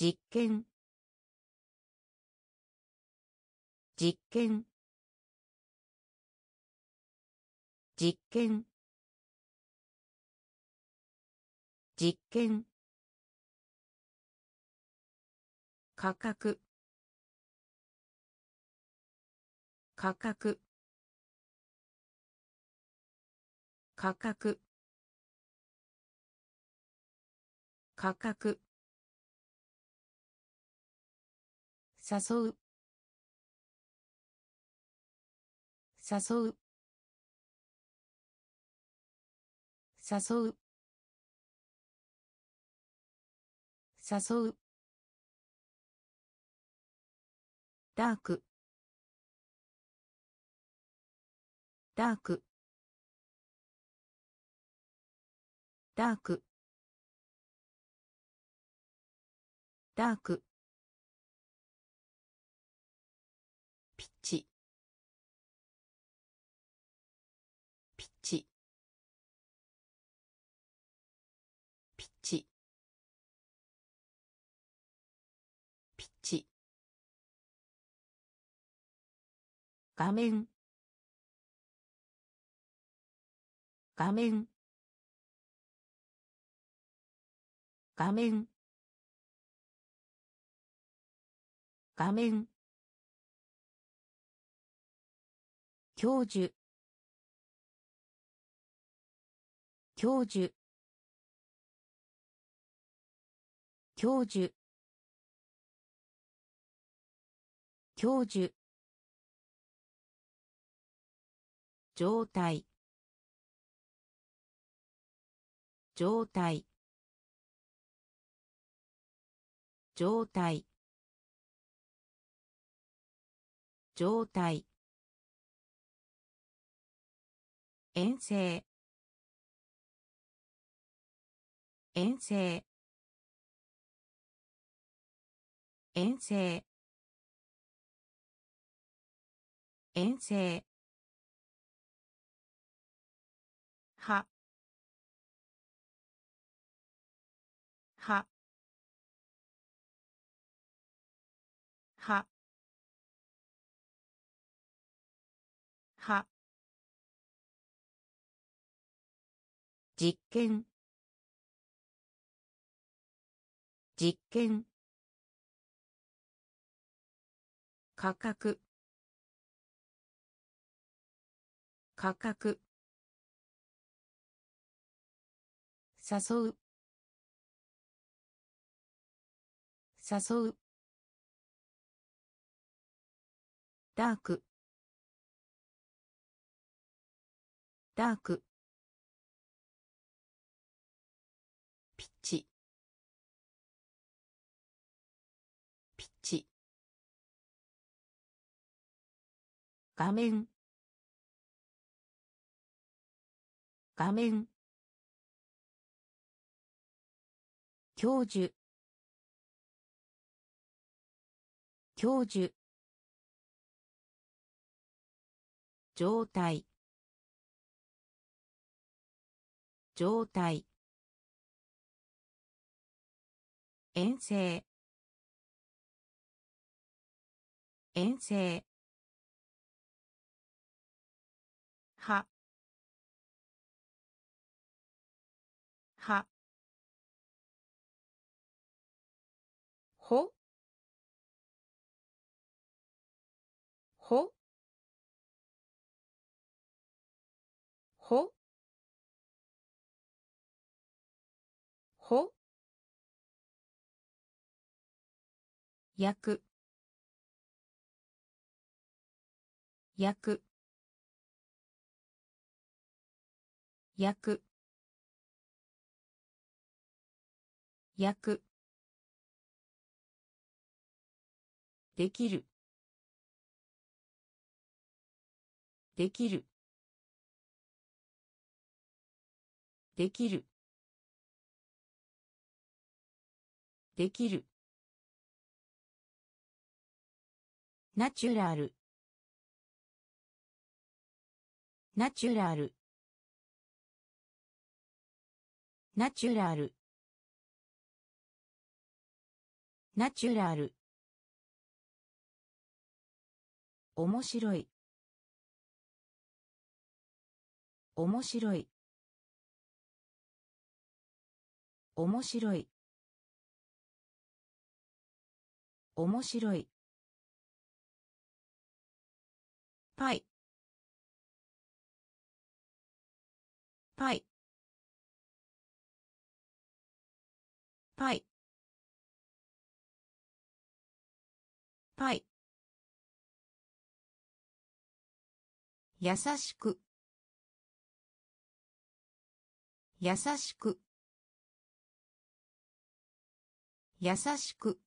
実験。実験。実験。実験。価格。価格。価格。価格。誘う。誘う。誘う。誘う。ダーク。ダーク。ダーク。ダーク。画面。画面。画面。画面。教授。教授。教授。教授。状態。状態。状態。状態。遠征。遠征。遠征。遠征。実験。実験。価格。価格。誘う。誘う。ダーク。ダーク。画面。画面。教授。教授。状態。状態。遠征。遠征。ほ？ほ？ほ？ほ？焼く。焼く。焼く。焼く。できる。できる。できる。できる。ナチュラル。ナチュラル。ナチュラル。ナチュラル。面白い。面白い。面白い。面白い。パイ。パイ。パイ。パイ。優しく。優しく。優しく。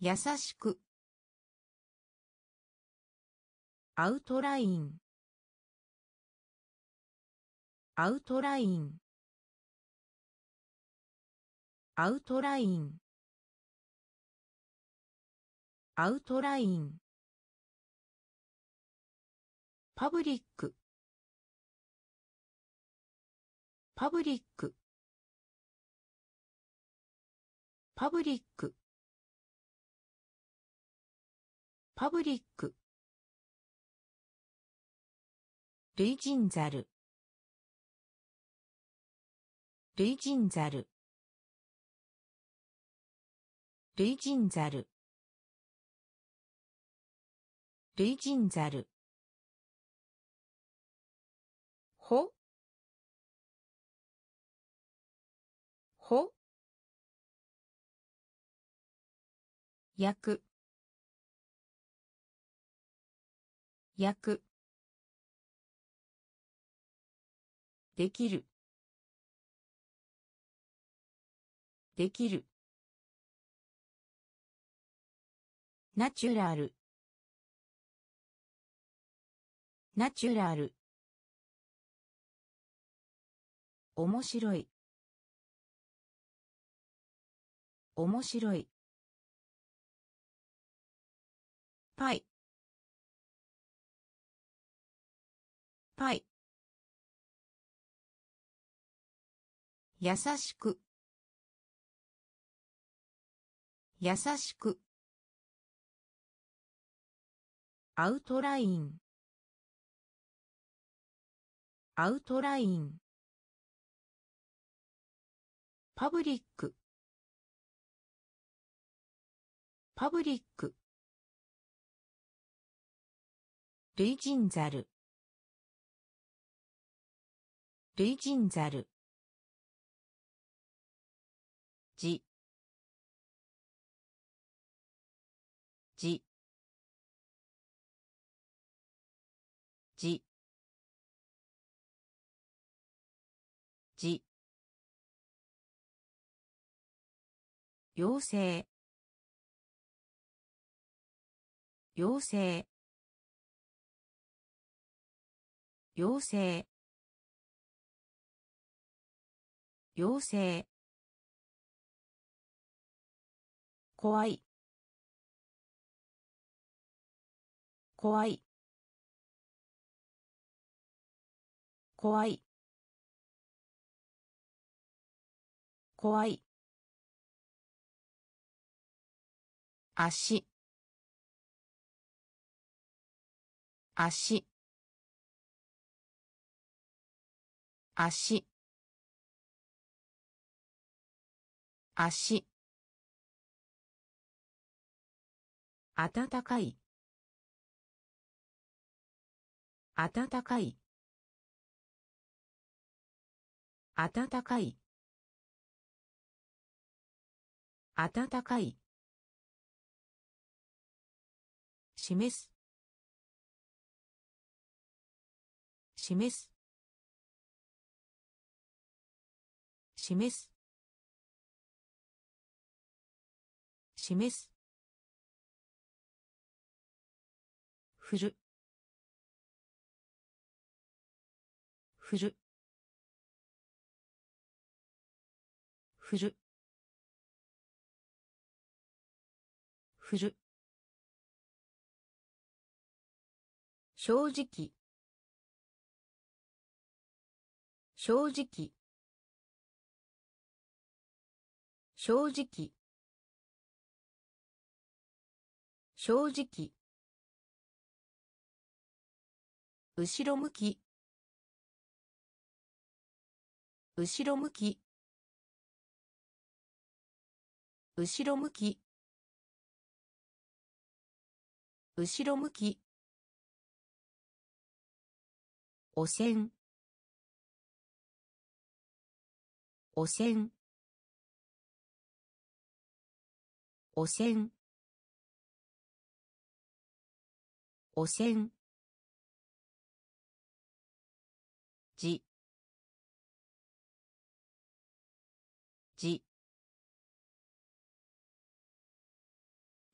優しく。アウトライン。アウトライン。アウトライン。アウトライン。パブリック。パブリック。パブリック。パブリック。類人ザル。類人ザル。類人ザル。類人ザル。ほ？ほ？焼く。焼く。できる。できる。ナチュラル。ナチュラル。面白い。面白い。パイ。パイ。優しく。優しく。アウトライン。アウトライン。パブリック。パブリック。類人ザル。類人ザル。じじ。じ。じ。妖精妖精妖精妖精怖い。怖い。怖い。怖い。足。足。足。足。暖かい。暖かい。暖かい。暖かい。示す。示す。示す。示す。振る。振る。振る。振る。正直。正直。正直。正直。後ろ向き。後ろ向き。後ろ向き。後ろ向き。汚染。汚染。汚染。汚染。じじ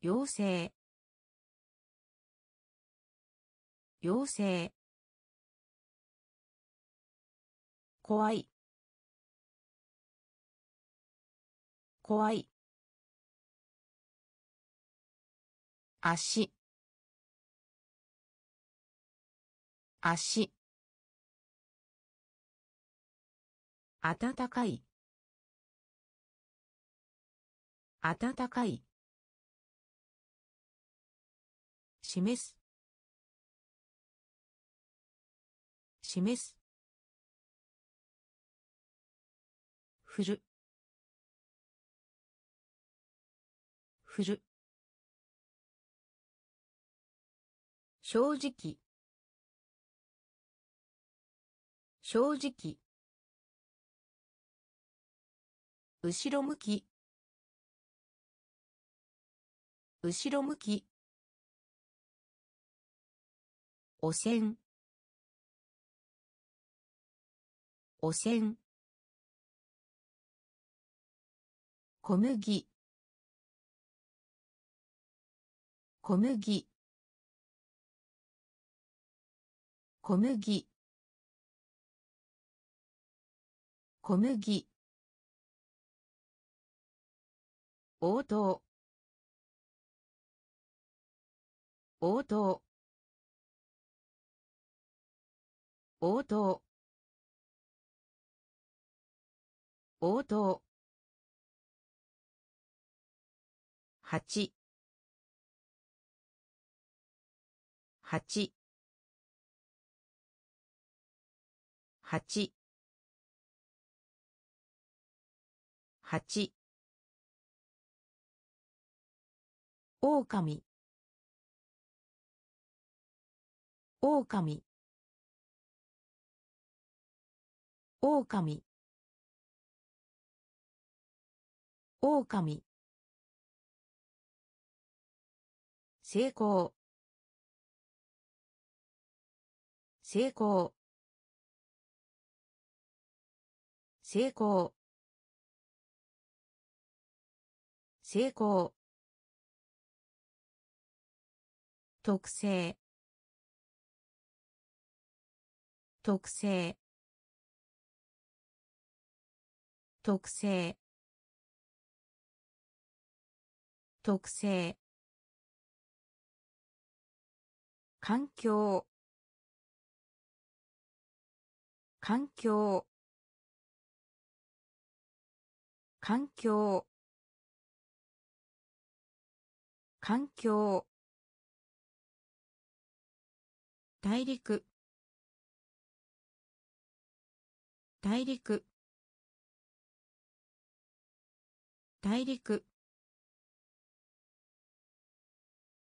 妖精。妖精。怖い。怖い。足。足。暖かい。暖かい。示す。示す。振る。振る。正直。正直。後ろ向き。後ろ向き。汚染。汚染。小麦。小麦。小麦。小麦。応答。応答。応答。応答。八。八。八。八。オオカミオオカミオオカミオオカミ成功。成功。成功。成功。特性。特性。特性。特性。環境。環境。環境。環境。大陸。大陸。大陸。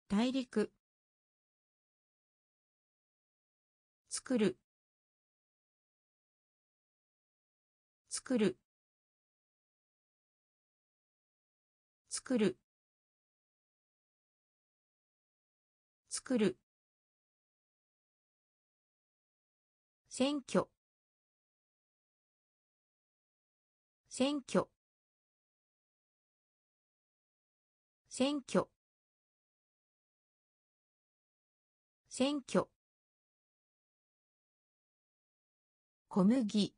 大陸。作る。作る。作る。作る。選挙。選挙。選挙。選挙。小麦。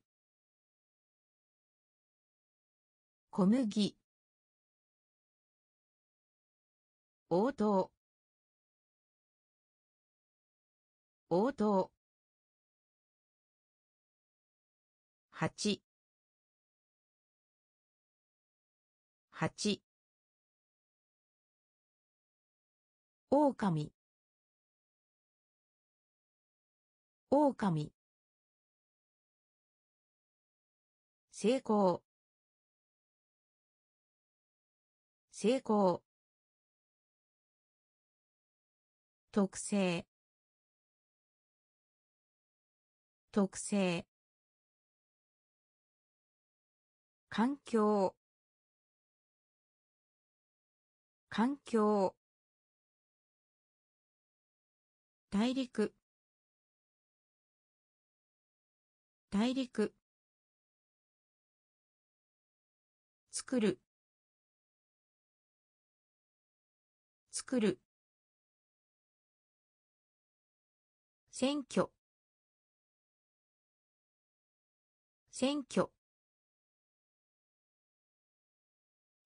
小麦。応答。応答。八。八。狼。狼。成功。成功。特性。特性。環境。環境。大陸。大陸。作る。作る。選挙。選挙。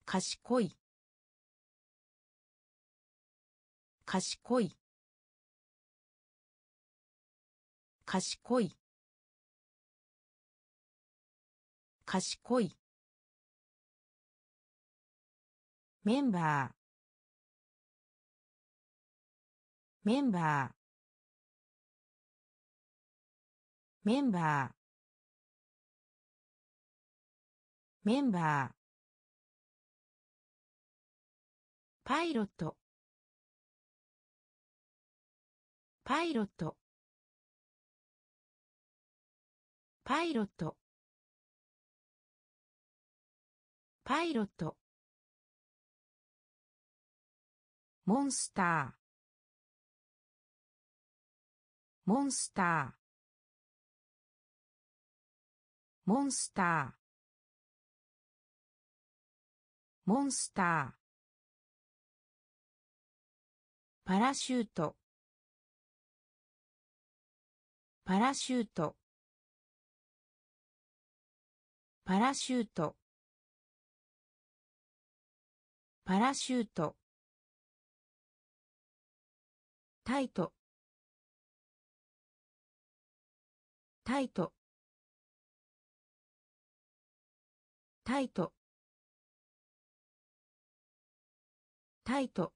賢い。賢い。賢い。賢い。メンバー。メンバー。メンバー。メンバー。パイロット。パイロット。パイロット。パイロット。モンスター。モンスター。モンスター。モンスター。パラシュート。パラシュート。パラシュート。パラシュート。タイトタイトタイトタイト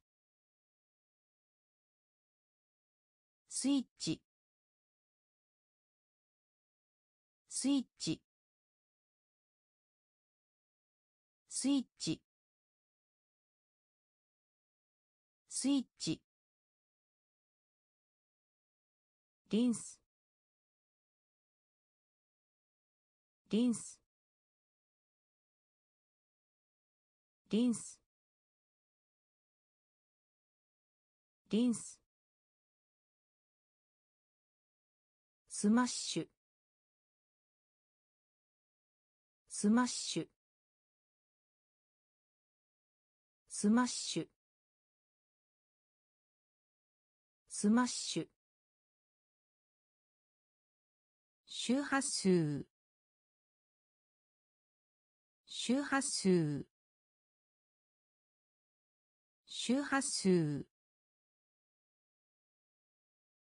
スイッチ。スイッチ。スイッチ。スイッチ。リンスリンスリンスリンススマッシュスマッシュスマッシュスマッシュ周波数。周波数。周波数。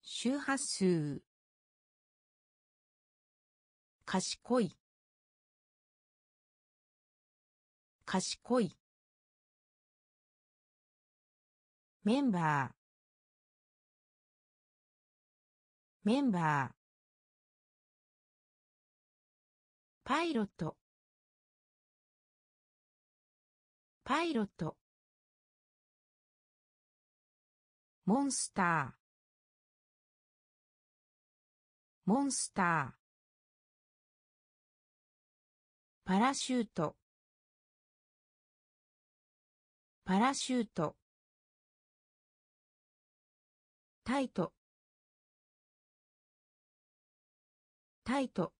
周波数。賢い。賢い。メンバー。メンバー。パイロット。パイロット。モンスター。モンスター。パラシュート。パラシュート。タイト。タイト。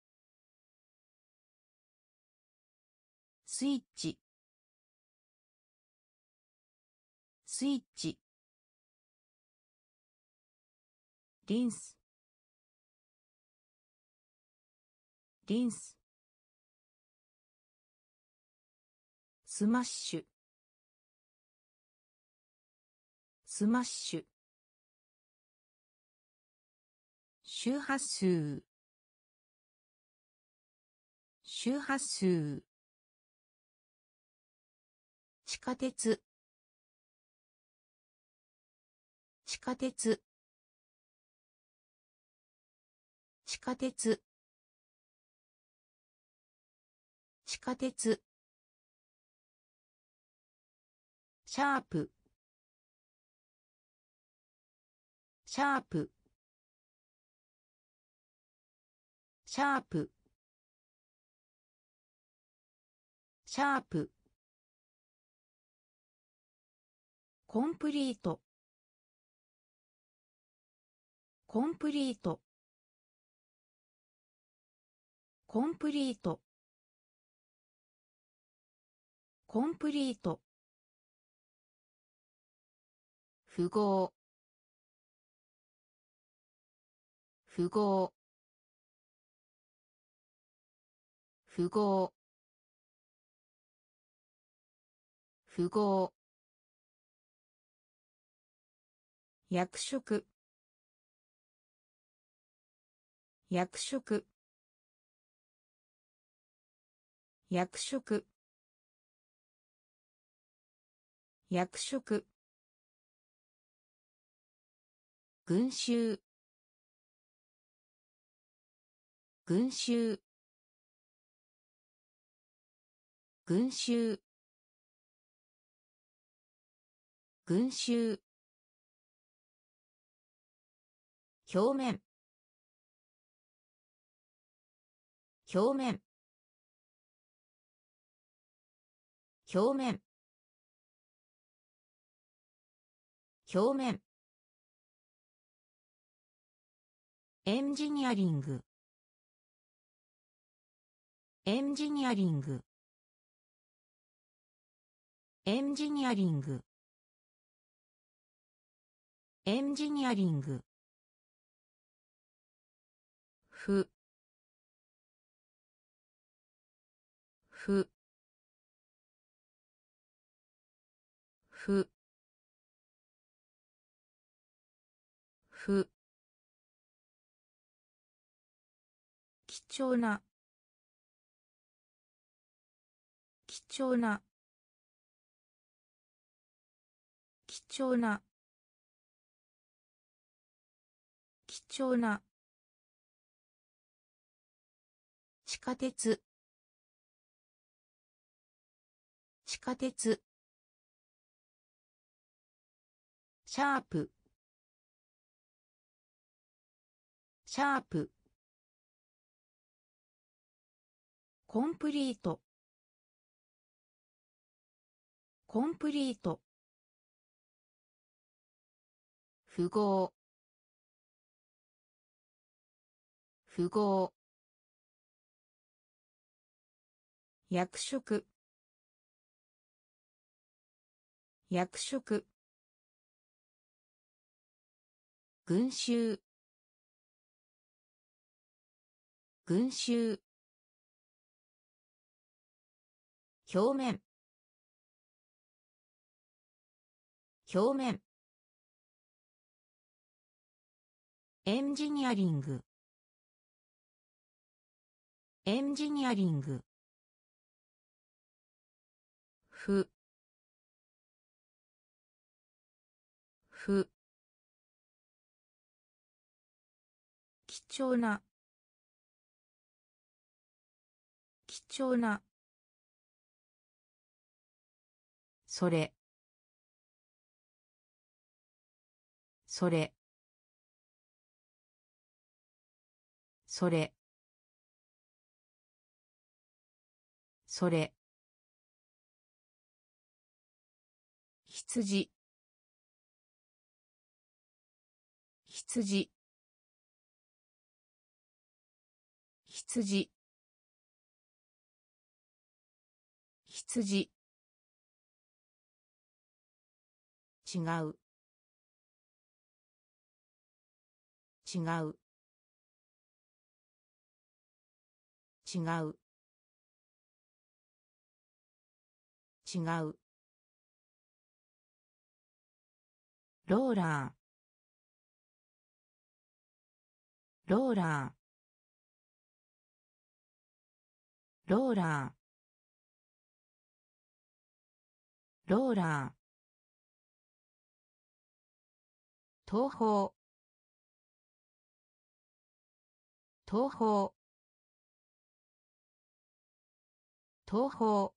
スイッチ。スイッチ。リンス。リンス。スマッシュ。スマッシュ。周波数。周波数。地下鉄。地下鉄。地下鉄。地下鉄。シャープ。シャープ。シャープ。シャープ。コンプリート。コンプリート。コンプリート。コンプリート。符号符号符号符号役職。役職。役職。役職。群衆。群衆。群衆。群衆。表面。表面。表面。表面。エンジニアリング。エンジニアリング。エンジニアリング。エンジニアリング。ふふふふ。貴重な貴重な貴重な貴重な。下鉄。地下鉄。シャープ。シャープ。コンプリート。コンプリート。符号。符号。役職。役職。群衆。群衆。表面。表面。エンジニアリング。エンジニアリング。ふふ。貴重な。貴重な。それ。それ。それ。それ。羊。羊。羊。羊。違う。違う。違う。違う。ローラーローラーローラーローラー東方東方東方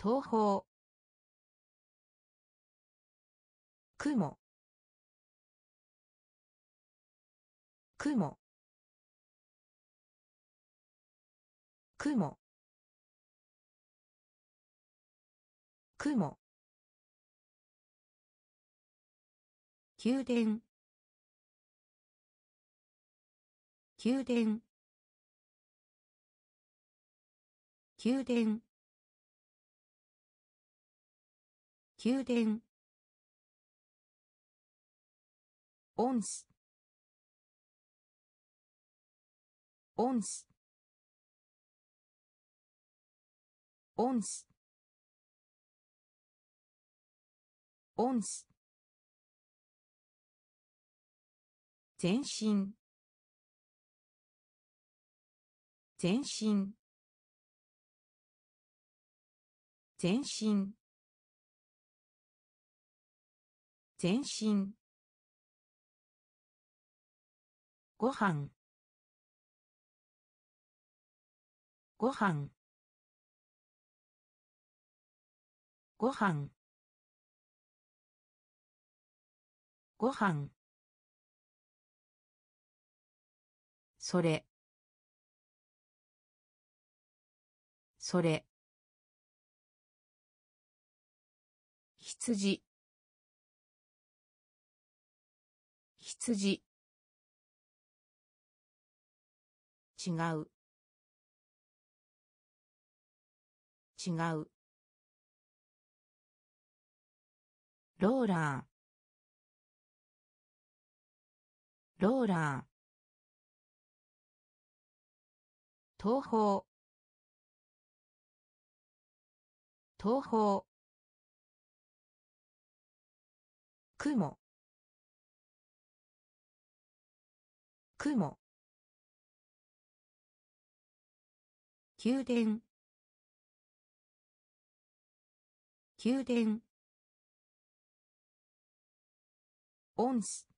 東方雲。雲。雲。雲。宮殿。宮殿。宮殿。宮殿。オンスオンスオンスオンスご飯。ご飯。ご飯。ご飯。それ。それ。羊。羊。違う。違う。ローラーローラー東方東方雲。雲。宮殿。宮殿。オンス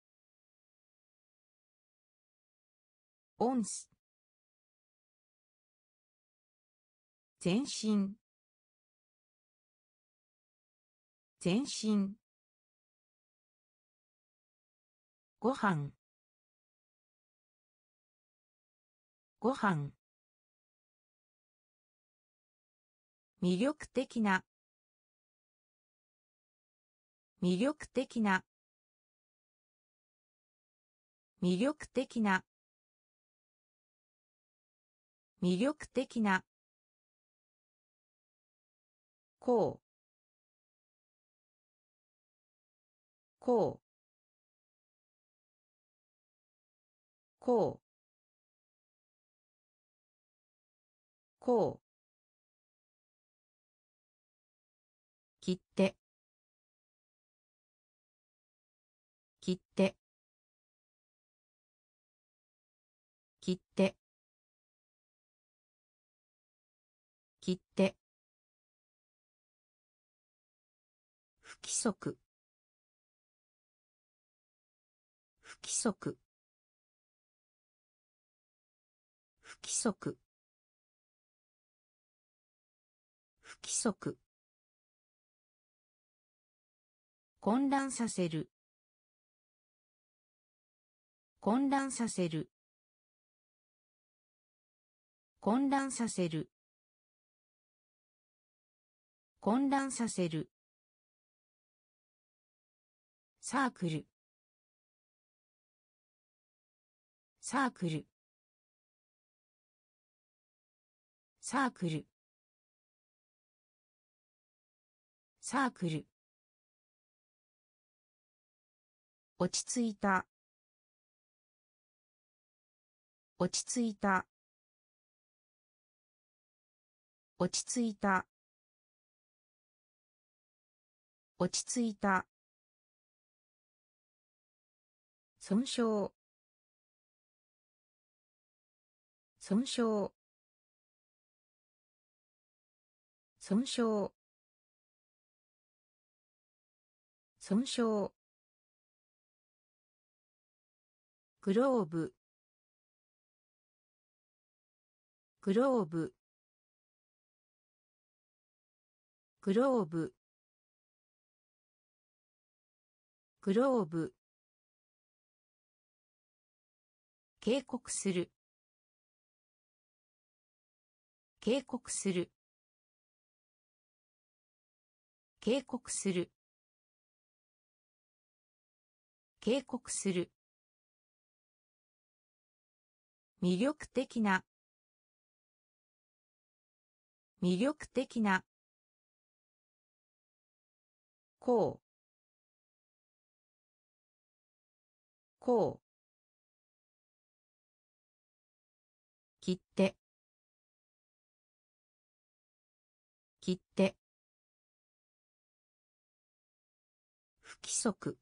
オンス全身。全身。ご飯。ご飯。魅力的な。魅力的な。魅力的な。魅力的な。こう。こう。こう。こう。切って。切って。切って。切って。不規則。不規則。不規則。不規則。混乱させる。混乱させる。混乱させる。混乱させる。サークル。サークル。サークル。サークル。落ち着いた。落ち着いた。落ち着いた。落ち着いた。損傷。損傷。損傷。損傷。グローブ。グローブ。グローブ。グローブ。警告する。警告する。警告する。警告する。魅力的な。魅力的な。こう。こう。切って。切って。不規則。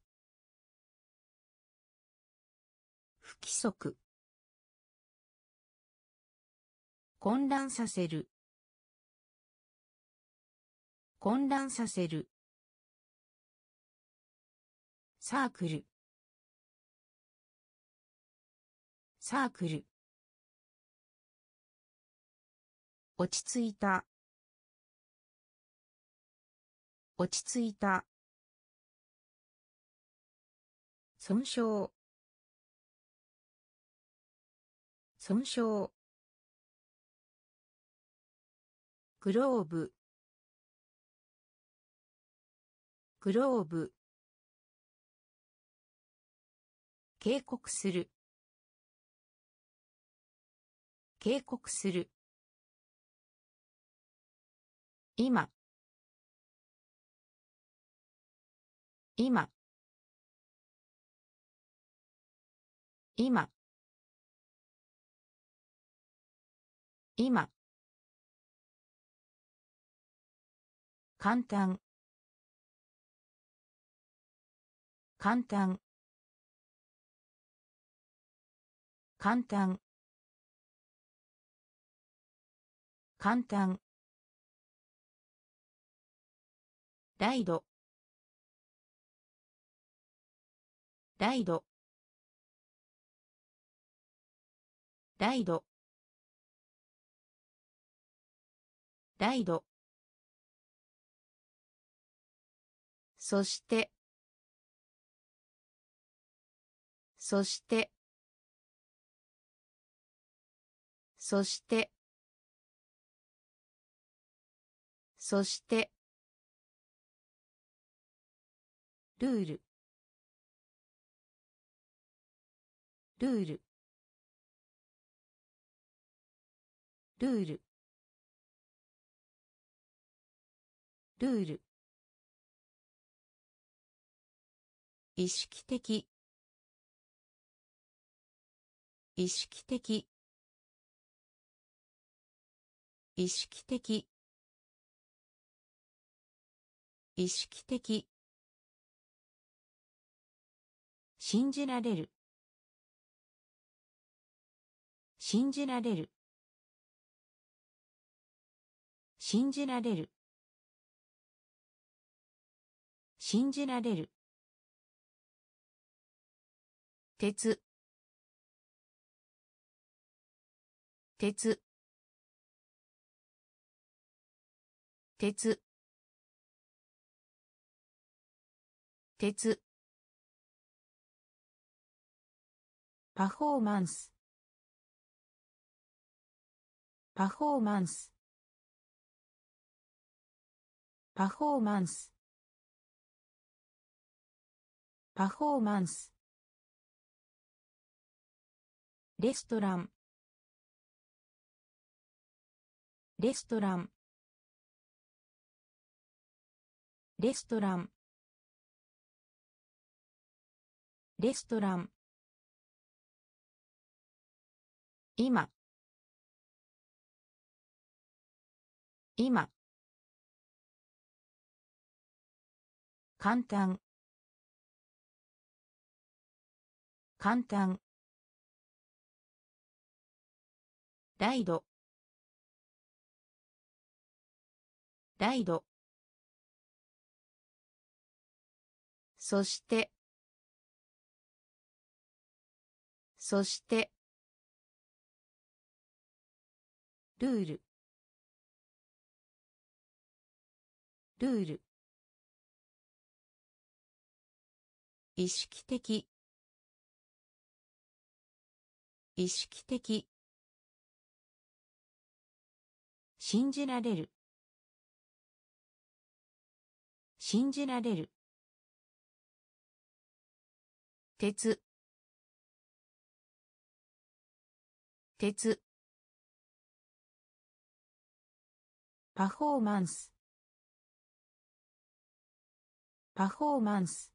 不規則。混乱させる。混乱させる。サークル。サークル。落ち着いた。落ち着いた。損傷。損傷。グローブ。グローブ。警告する。警告する。今。今。今。今。簡単。簡単。簡単。簡単。ライド。ライド。ライド。ライド。そしてそしてそしてそしてルール。ルール。ルール。ルール。意識的。意識的。意識的。意識的。信じられる。信じられる。信じられる。信じられる。鉄。鉄。鉄。鉄。パフォーマンス。パフォーマンス。パフォーマンス。パフォーマンス。レストラン。レストラン。レストラン。レストラン。今。今。簡単。簡単。ライドライドそして。そして。ルール。ルール。意識的。意識的。信じられる。信じられる。鉄。鉄。パフォーマンス。パフォーマンス。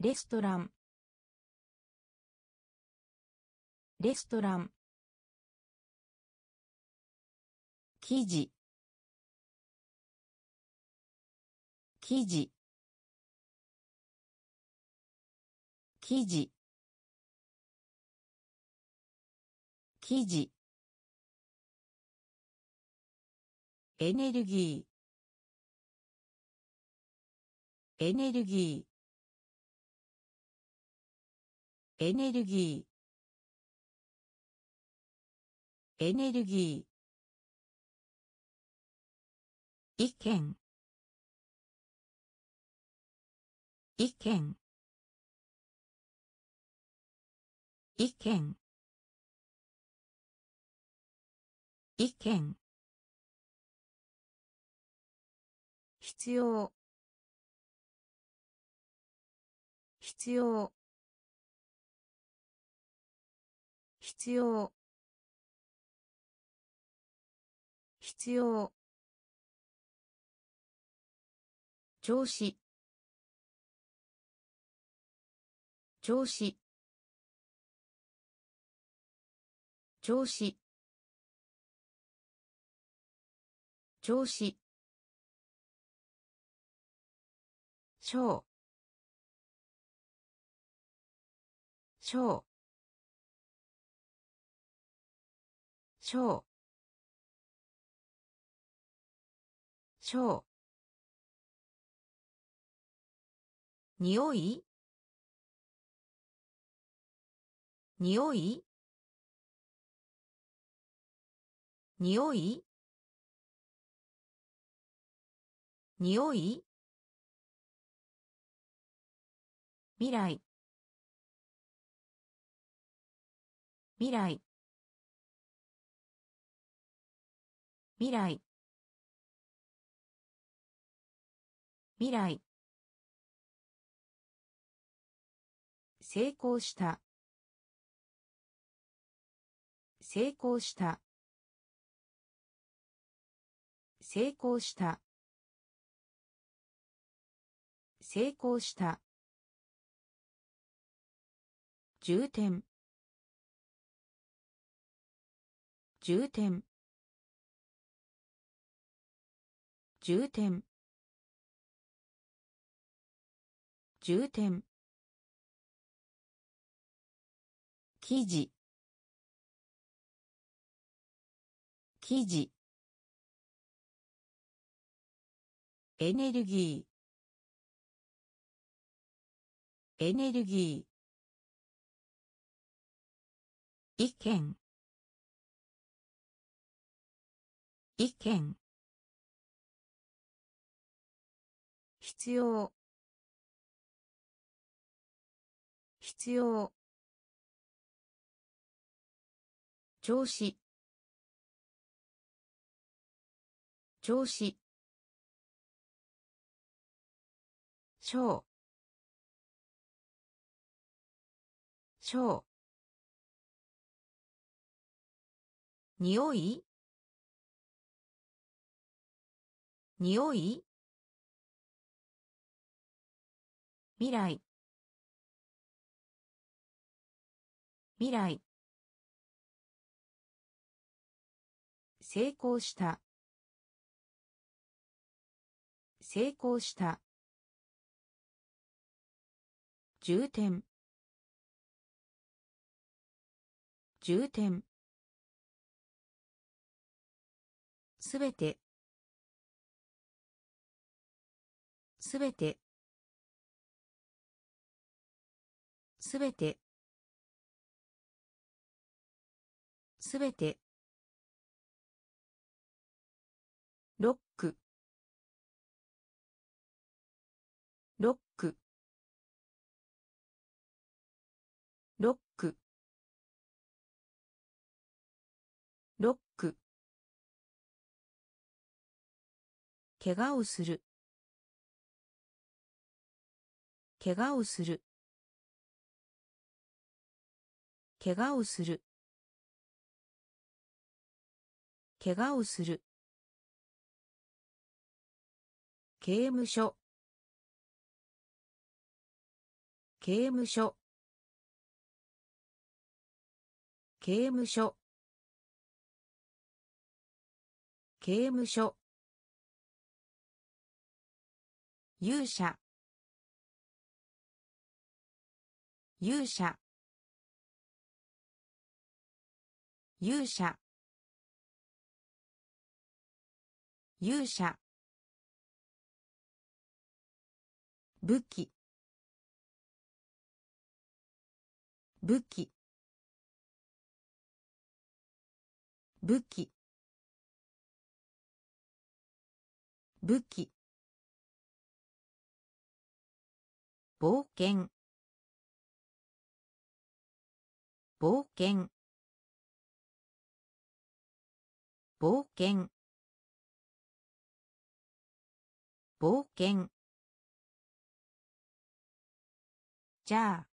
レストラン。レストラン。記事。記事。記事。記事。エネルギー。エネルギー。エネルギー。エネルギー。意見。意見。意見。意見。必要。必要。必要。必要。調子。調子。調子。調子。小。小。小。小。におい？におい？におい？におい？未来。未来。未来。未来。成功した。成功した。成功した。成功した。重点。重点。重点。重点。記事。記事。エネルギー。エネルギー。意見。意見。必要。必要。調子。調子。小。小。におい？におい？未来。未来。成功した。成功した。重点。重点。すべて。すべて。すべて。すべて。怪我をする。怪我をする。怪我をする。怪我をする。刑務所。刑務所。刑務所。刑務所。勇者。勇者。勇者。勇者。武器。武器。武器。武器。冒険。冒険。冒険。冒険。じゃあ。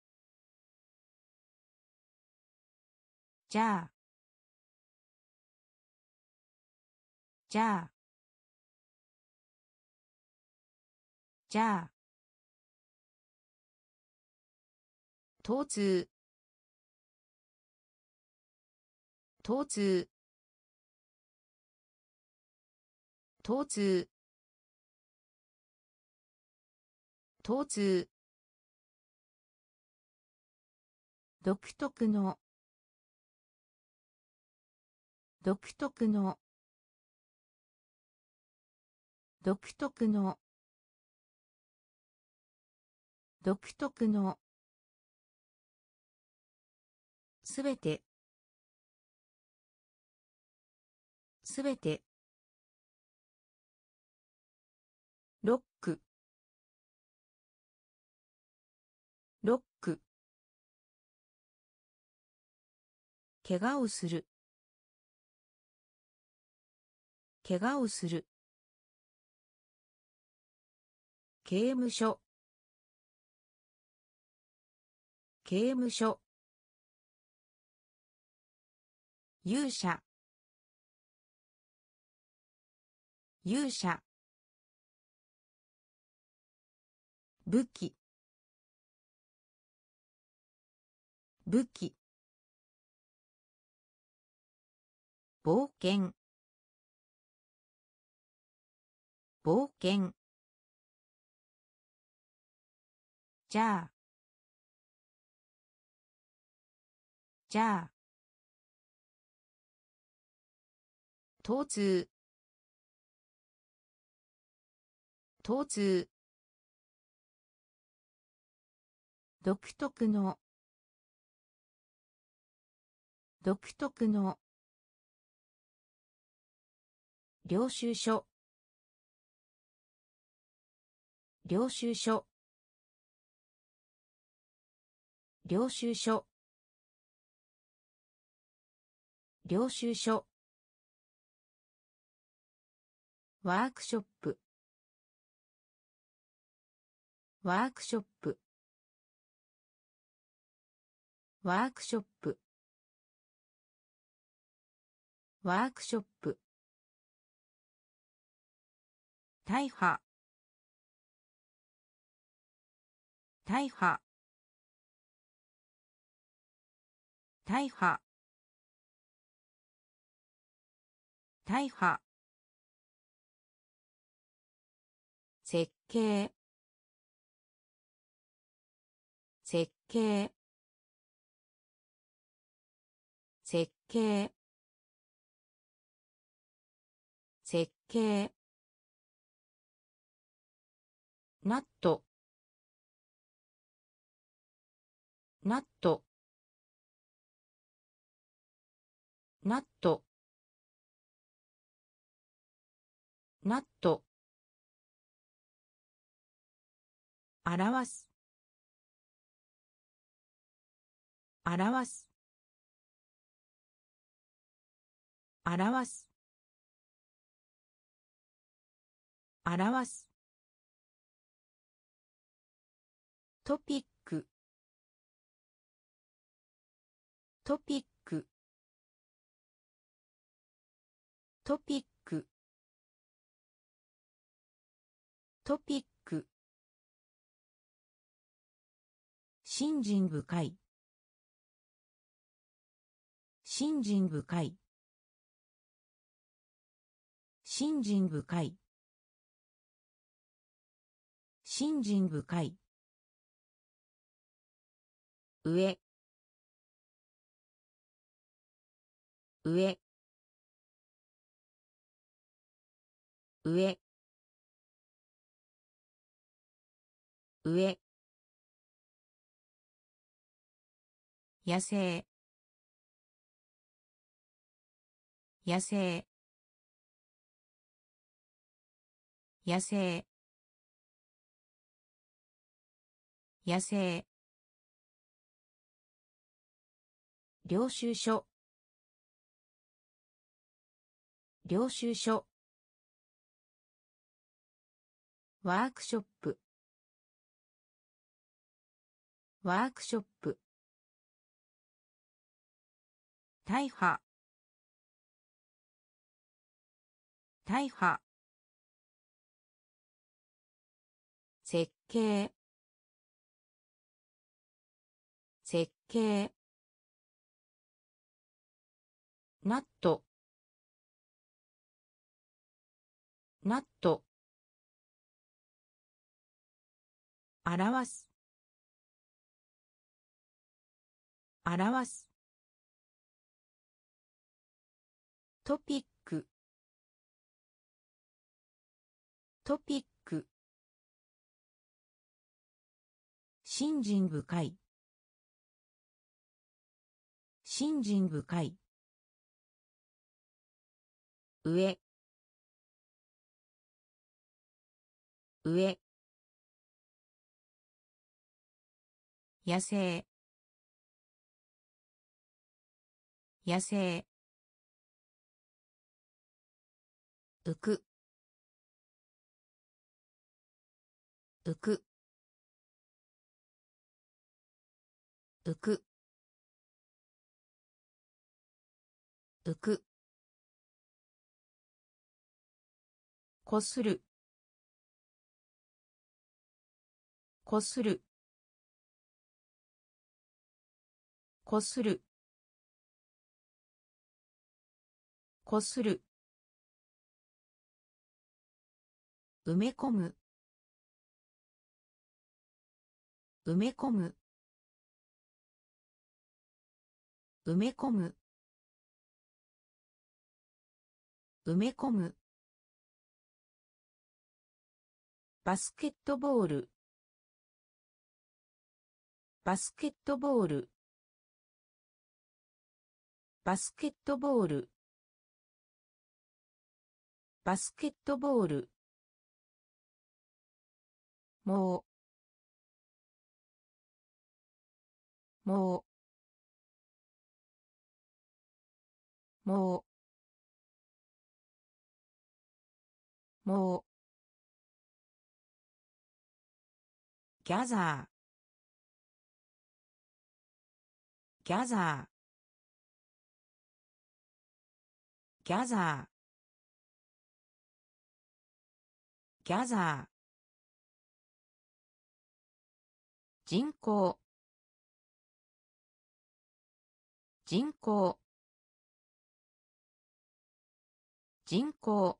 じゃあ。じゃあ。じゃあ。疼痛。疼痛。疼痛。疼痛。独特の。独特の。独特の。独特の。すべて。すべて。ロック。ロック。怪我をする。怪我をする。刑務所。刑務所。勇者。勇者。武器。武器。冒険。冒険。じゃあ。じゃあ。疼痛疼痛独特の独特の領収書領収書領収書領収書ワークショップ。ワークショップ。ワークショップ。ワークショップ。大破。大破。大破。大破。設計。設計。設計計。ナット。ナット。ナット。ナット。表す。表す。表す。表す。トピック。トピック。トピック。トピック。信心深い。信心深い。信心深い。信心深い。上。上。上。上。野生。野生。野生。野生。領収書。領収書。ワークショップ。ワークショップ。大破大破設計。設計。ナット。ナット。表す。表す。トピック。トピック。信心深い。信心深い。上。上。野生。野生。浮く。浮く。浮く。浮く。こする。こする。こする。こする。埋め込む。埋め込む。埋め込む。埋め込むバスケットボール。バスケットボール。バスケットボール。バスケットボール。もう。もう。もう。もう。ギャザーギャザーギャザーギャザー人口。人口。人口。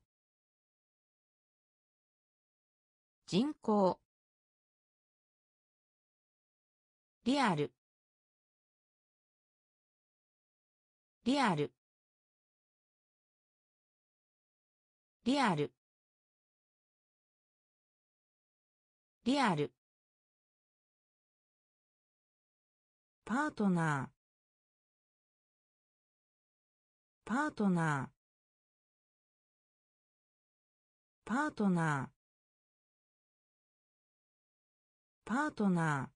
人口。リアル。リアル。リアル。リアル。パートナー。パートナー。パートナー。パートナー。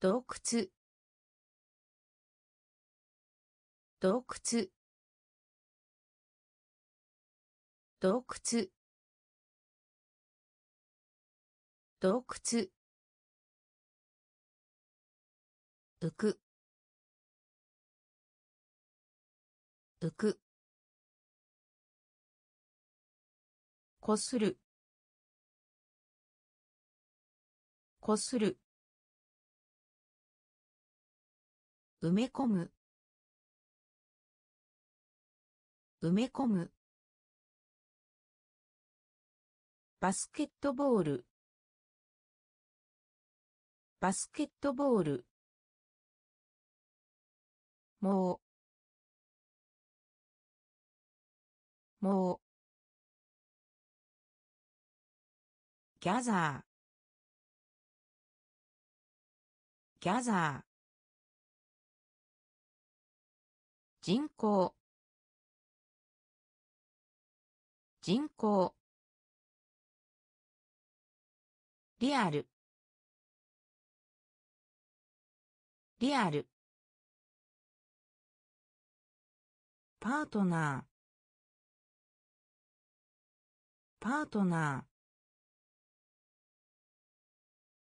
洞窟。洞窟。洞窟。洞窟。浮く。浮く。こする。こする。埋め込む。埋め込む。バスケットボール。バスケットボール。もう。もう。ギャザーギャザー人口人口リアル。リアル。パートナー。パートナー。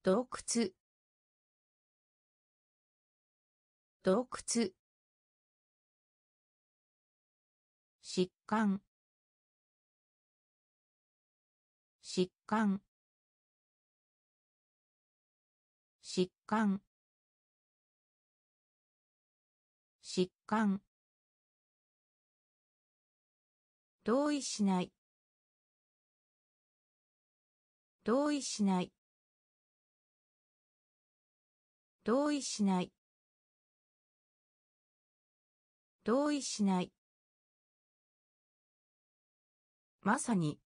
洞窟。洞窟。疾患。疾患。疾患。疾患。同意しない。同意しない。同意しない。同意しない。まさに。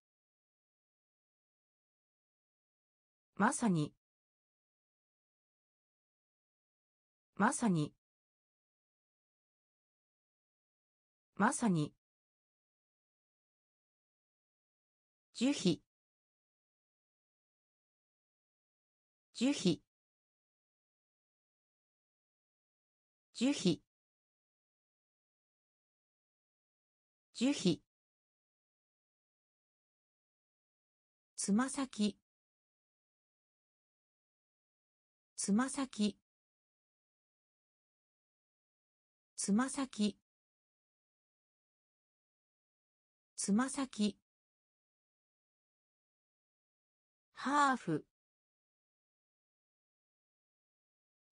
まさに。まさに。まさに。樹皮。樹皮。樹皮。樹皮。つま先。つま先。つま先。つま先。ハーフ。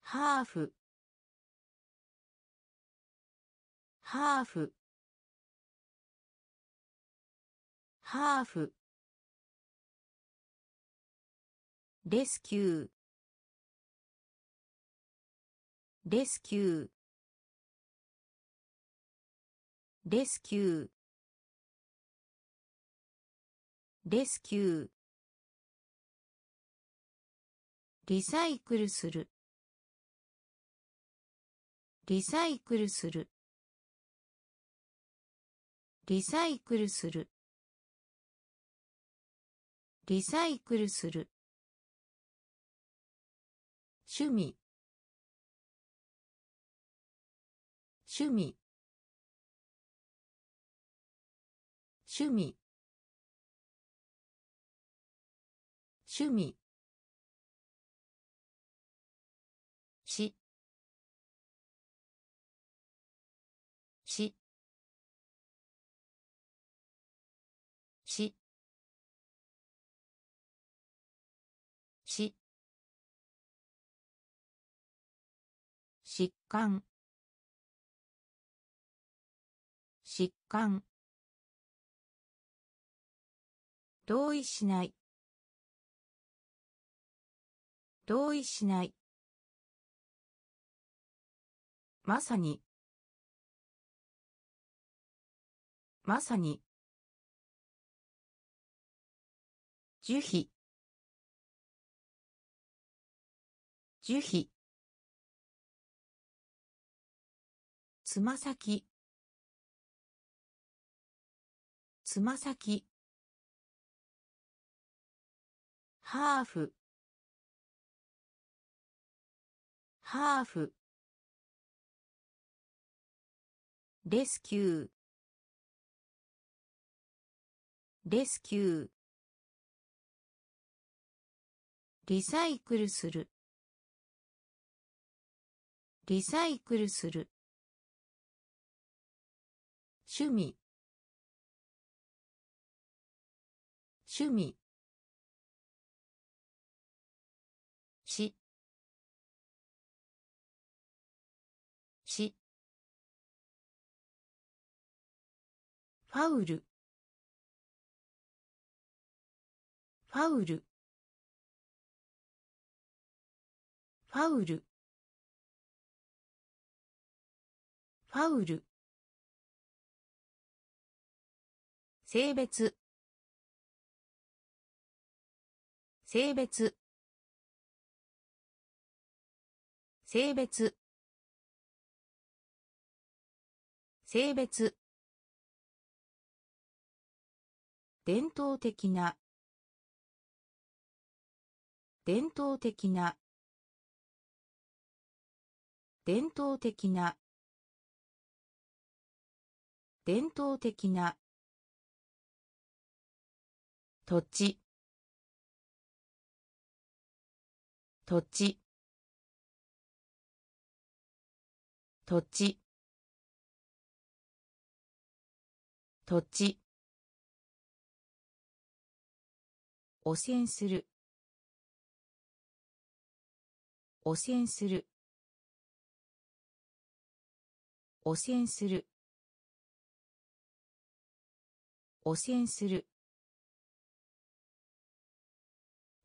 ハーフ。ハーフ。ハーフ。レスキュー。レスキュー。レスキュー。レスキュー。リサイクルする。リサイクルする。リサイクルする。リサイクルする。趣味。趣味。趣味。趣味。患。疾患。同意しない。同意しない。まさに。まさに。樹皮。樹皮。つま先。つま先。ハーフ。ハーフ。レスキュー。レスキュー。リサイクルする。リサイクルする。趣味。趣味。し。し。ファウル。ファウル。ファウル。ファウル。性別。性別。性別。性別。伝統的な。伝統的な。伝統的な。伝統的な。土地。土地。土地。土地。汚染する。汚染する。汚染する。汚染する。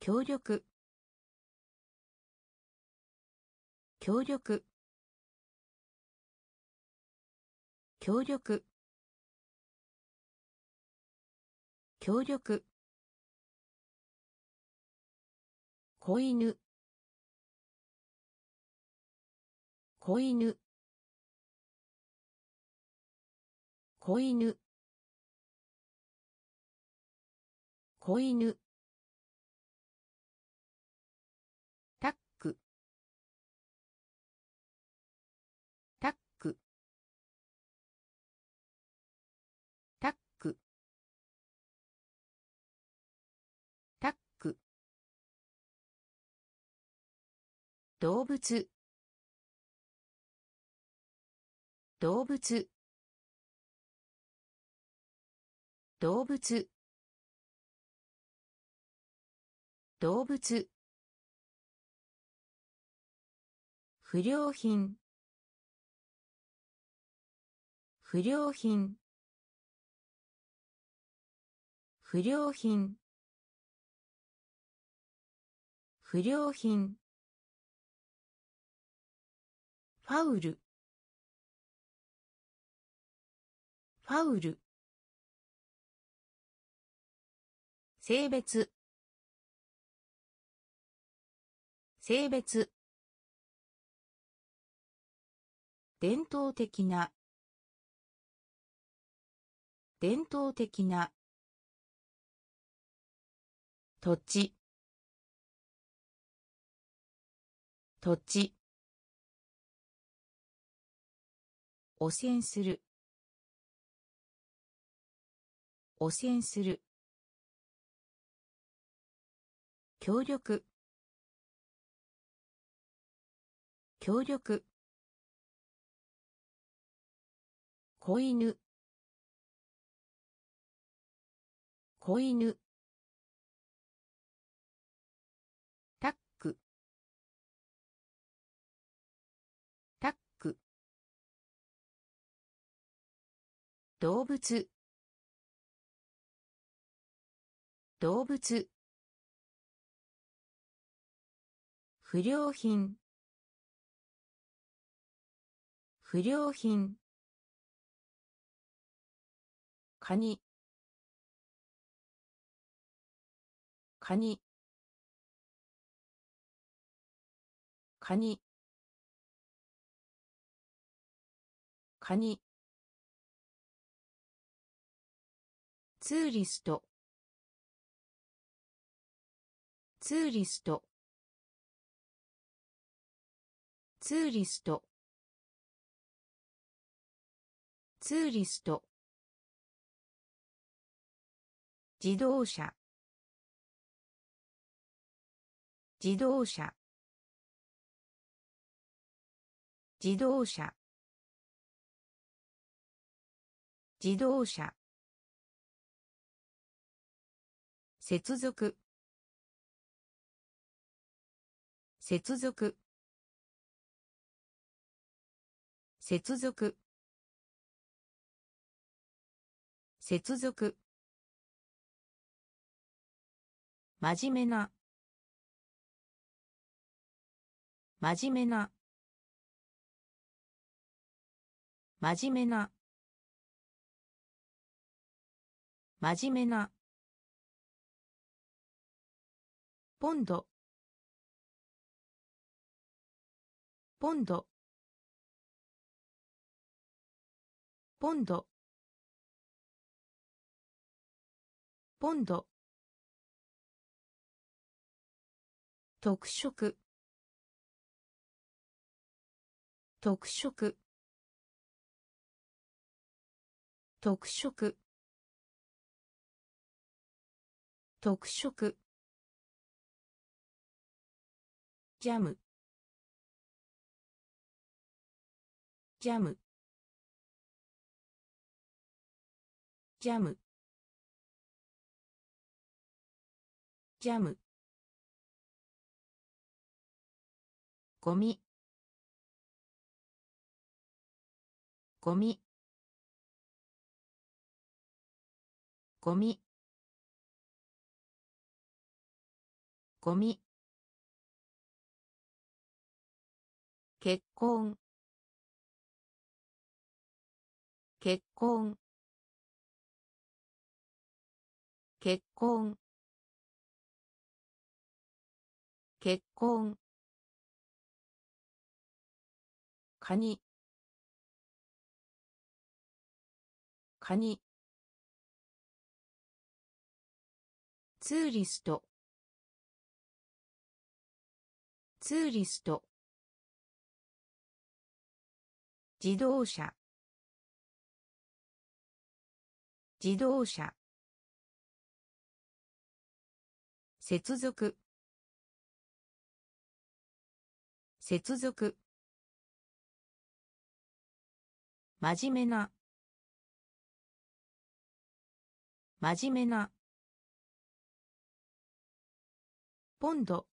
協力。協力。協力。協力。子犬。子犬。子犬。子犬。動物。動物。動物。動物。不良品。不良品。不良品。不良品ファウル。ファウル。性別。性別。伝統的な。伝統的な。土地。土地。汚染する。汚染する。協力。協力。子犬。子犬。動物。動物。不良品。不良品。カニ。カニ。カニ。カニ。ツーリスト。ツーリスト。ツーリスト。ツーリスト。自動車。自動車。自動車。自動車。接続。接続。接続。接続。真面目な。真面目な。真面目な。真面目なポンド。ポンド。ポンド。ポンド。特色。特色。特色。特色。ジャム。ジャム。ジャム。ジャム。ゴミ。ゴミ。ゴミ。ゴミ。結婚。結婚。結婚。結婚。カニ。カニ。ツーリスト。ツーリスト。自動車。自動車。接続。接続。真面目な。真面目な。ポンド。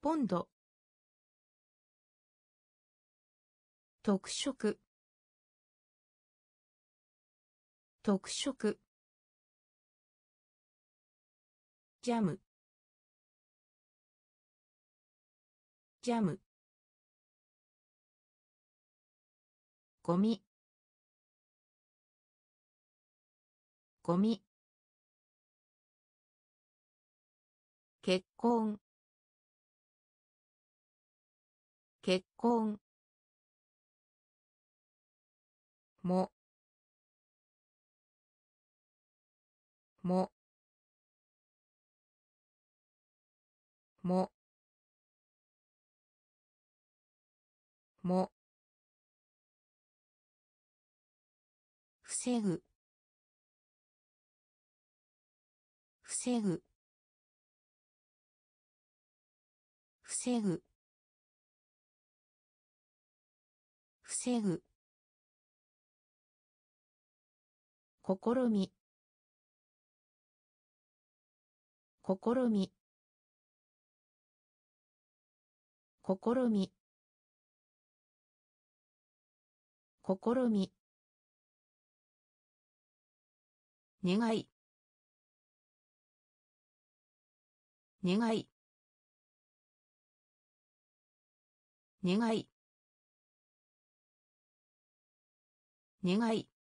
ポンド。特色。特色。ジャム。ジャム。ゴミ。ゴミ。結婚。結婚。も。も。も。も。防ぐ。防ぐ。防ぐ。防ぐ。試み。試み。試み。試み願い。願い。願い。願い。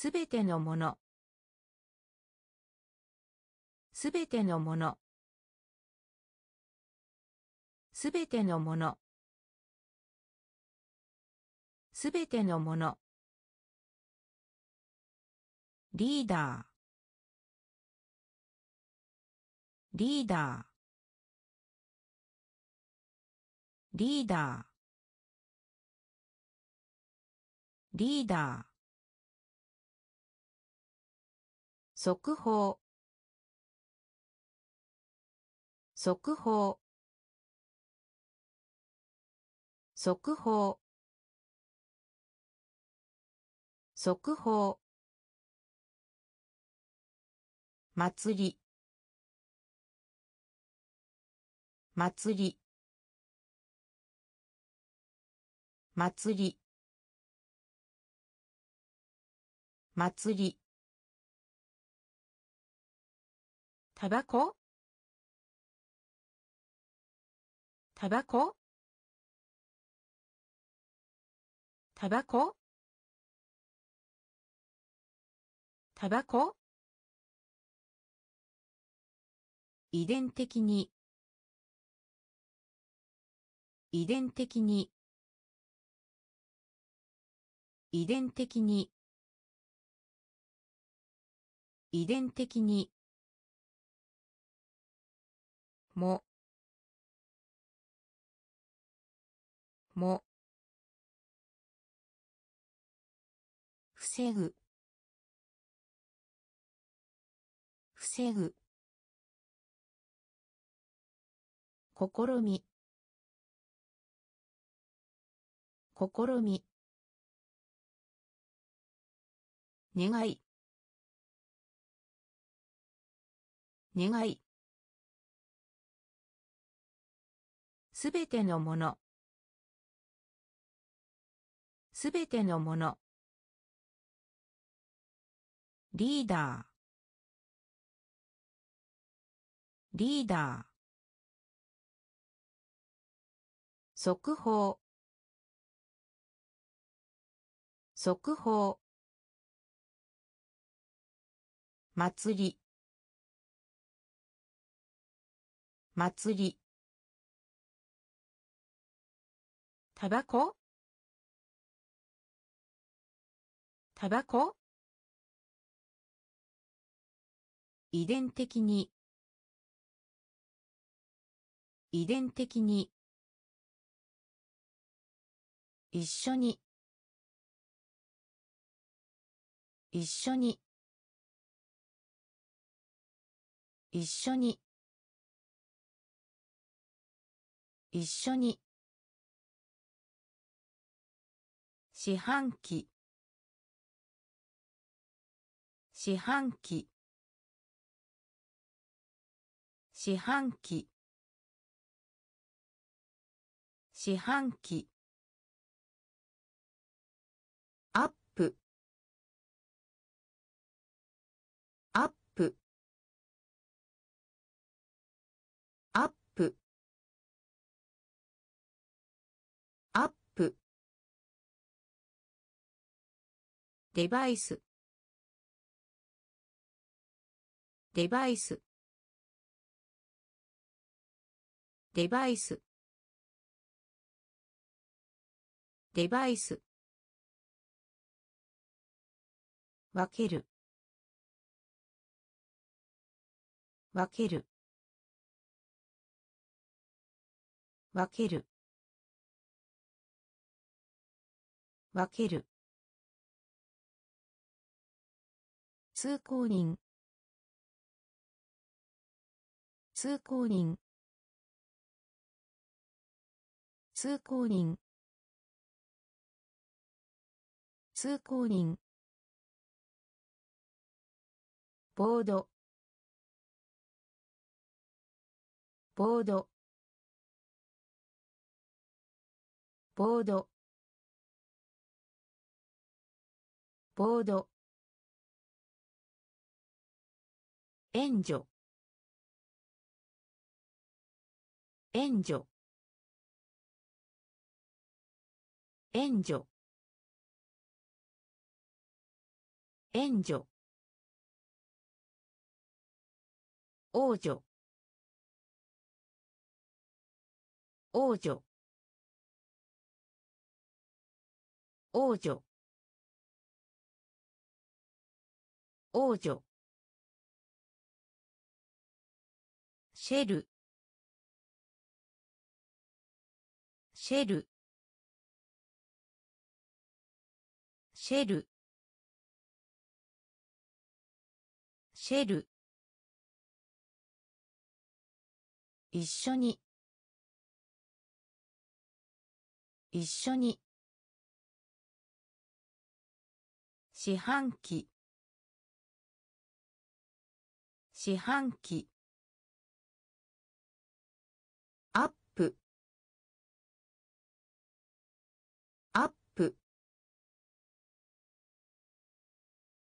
すべてのもの。すべてのもの。すべてのもの。すべてのもの。リーダー。リーダー。リーダー。リーダー。速報。速報。速報。速報。祭り。祭り。祭り。祭り。タバコ？タバコ？タバコ？タバコ？遺伝的に？遺伝的に？遺伝的に？遺伝的に？も。も。防ぐ。防ぐ。試み。試み。願い。願い。すべてのもの。すべてのもの。リーダー。リーダー。速報。速報。祭り。祭り。タバコ？タバコ？遺伝的に。遺伝的に。一緒に。一緒に。一緒に。一緒に。四半期。四半期。四半期。四半期。デバイス。デバイス。デバイス。デバイス。分ける。分ける。分ける。分ける。通行人。通行人。通行人。通行人。ボード。ボード。ボード。ボード。援助。援助。援助。援助。王女。王女。王女。王女。シェル。シェル。シェル。シェル。一緒に。一緒に。四半期。四半期。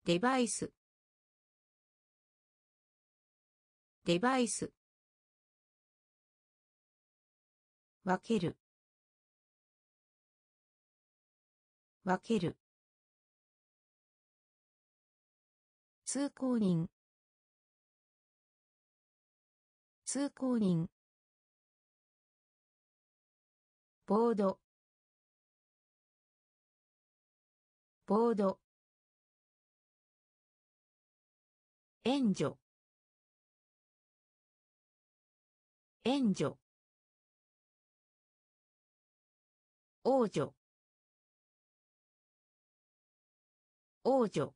デバイス。デバイス。分ける。分ける。通行人。通行人。ボード。ボード。援助。援助。王女。王女。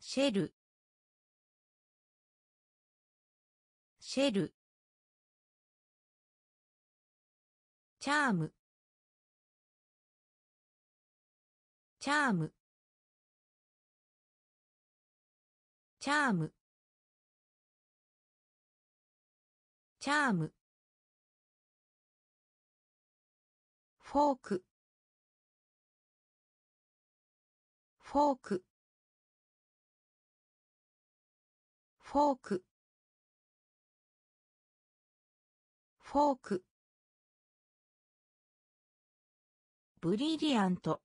シェル。シェル。チャーム。チャーム。チャーム。チャーム。フォーク。フォーク。フォーク。フォーク。ブリリアント。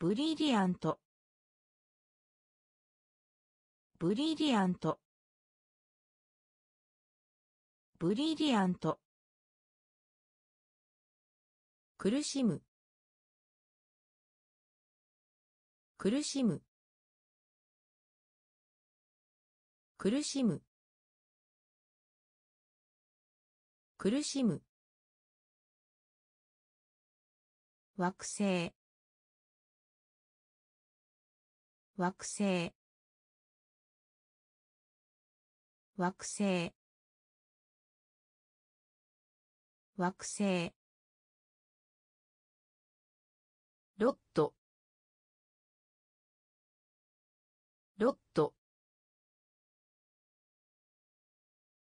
ブリリアント。ブリリアント。ブリリアント。苦しむ。苦しむ。苦しむ。苦しむ。惑星。惑星。惑星。惑星。ロット。ロット。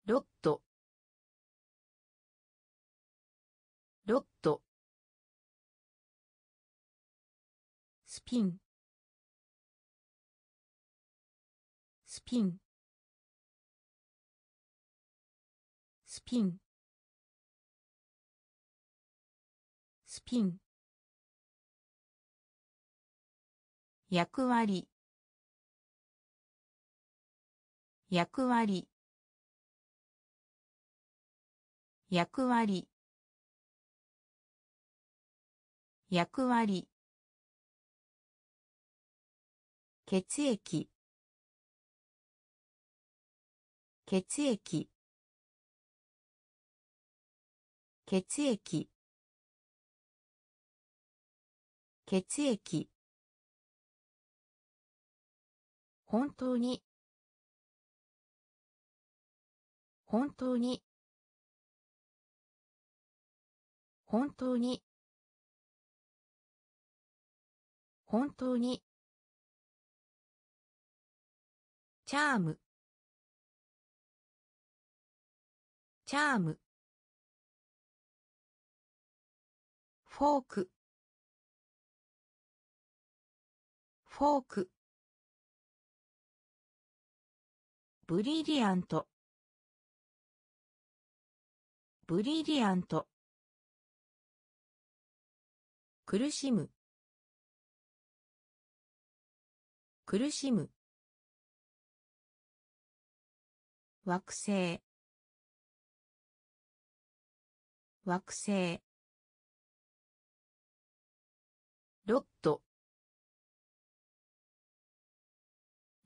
ロット。ロット。スピン。スピン。ピン。スピン。役割。役割。役割。役割。血液。血液。血液。血液。本当に。本当に。本当に。本当に。チャーム。チャーム。フォーク。フォーク。ブリリアント。ブリリアント。苦しむ。苦しむ。惑星。惑星。ロット。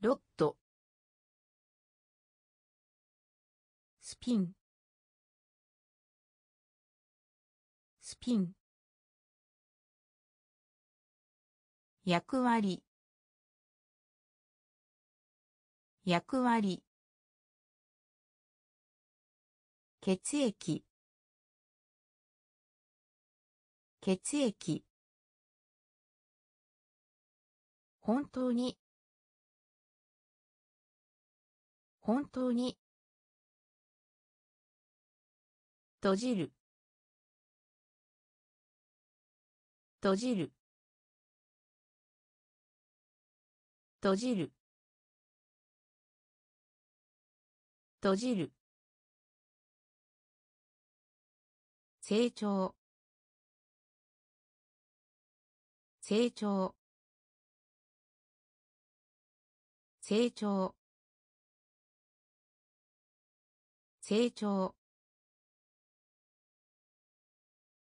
ロット。スピン。スピン。役割。役割。血液。血液。本当に。本当に。閉じる。閉じる。閉じる。閉じる。成長。成長。成長。成長。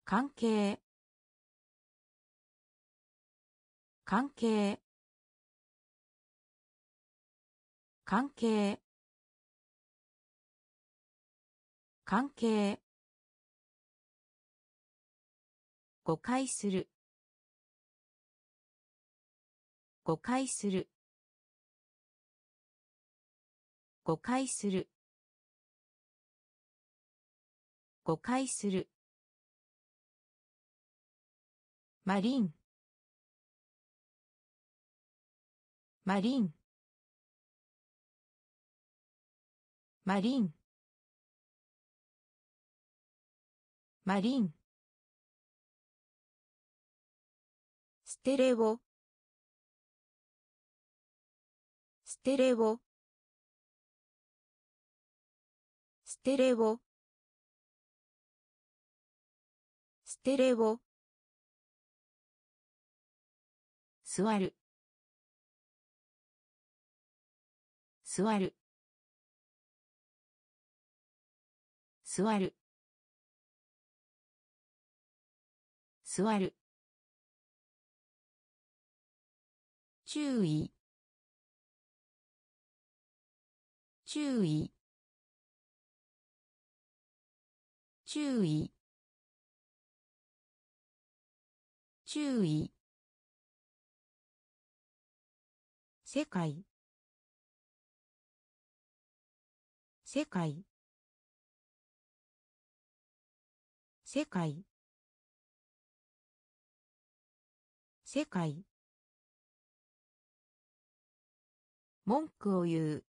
関係。関係。関係。関係。誤解する。誤解する。誤解する。誤解する。マリン。マリン。マリン。マリン。ステレオ。ステレオ。ステレオ。ステレオ。座る。座る。座る。座る。注意。注意。注意。注意。世界。世界。世界。世界。文句を言う。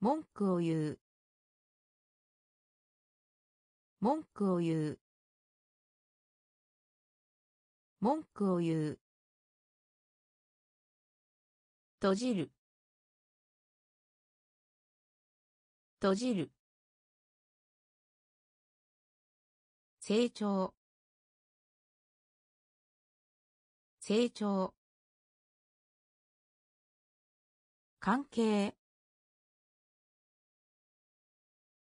文句を言う。文句を言う。文句を言う。閉じる。閉じる。成長。成長。関係。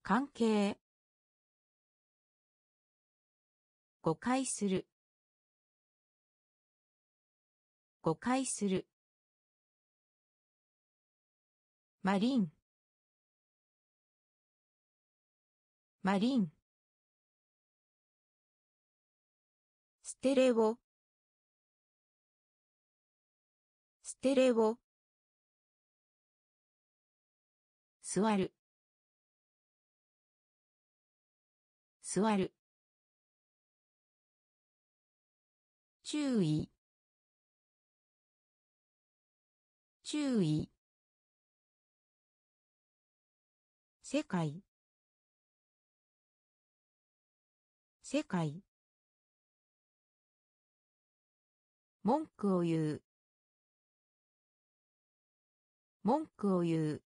関係。誤解する。誤解する。マリン。マリン。ステレオ。ステレオ。座る。座る注意。注意。世界。世界。文句を言う。文句を言う。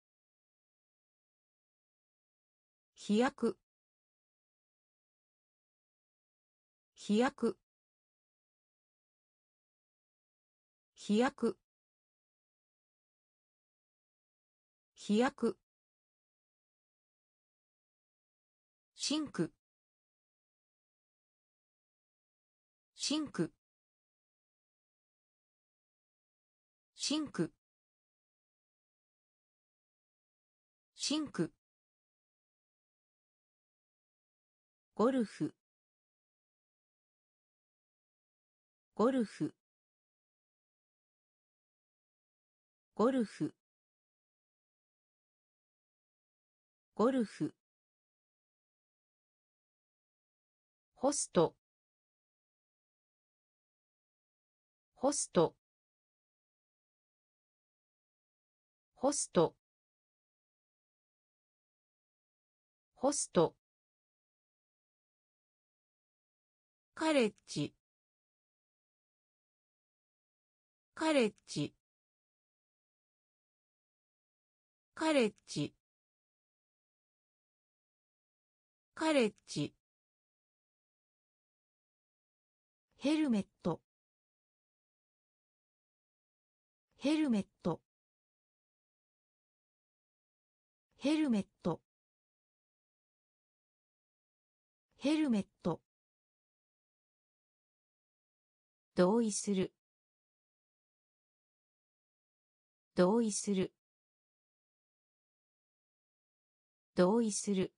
飛躍。飛躍。飛躍。飛躍。シンク。シンク。シンク。シンク。ゴルフ。ゴルフ。ゴルフ。ゴルフ。ホスト。ホスト。ホスト。ホスト。カレッジ。カレッジ。カレッジ。カレッジ。ヘルメット。ヘルメット。ヘルメット。ヘルメット。同意する。同意する。同意する。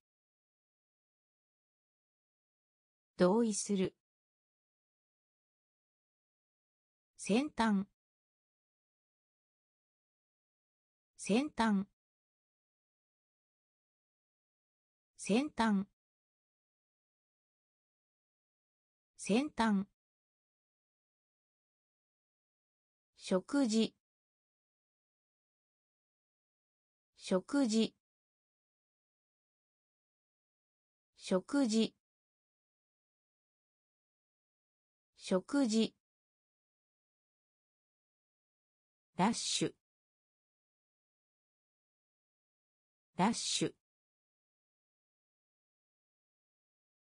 同意する。先端。先端。先端。先端。食事。食事。食事。食事。ダッシュ。ダッシュ。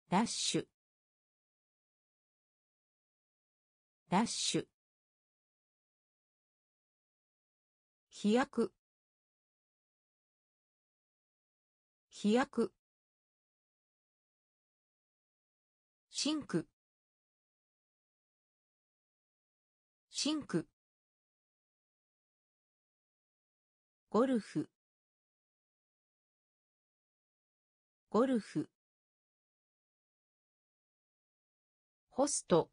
ダッシュ。ダッシュ。飛躍。飛躍。シンク。シンク。ゴルフ。ゴルフ。ホスト。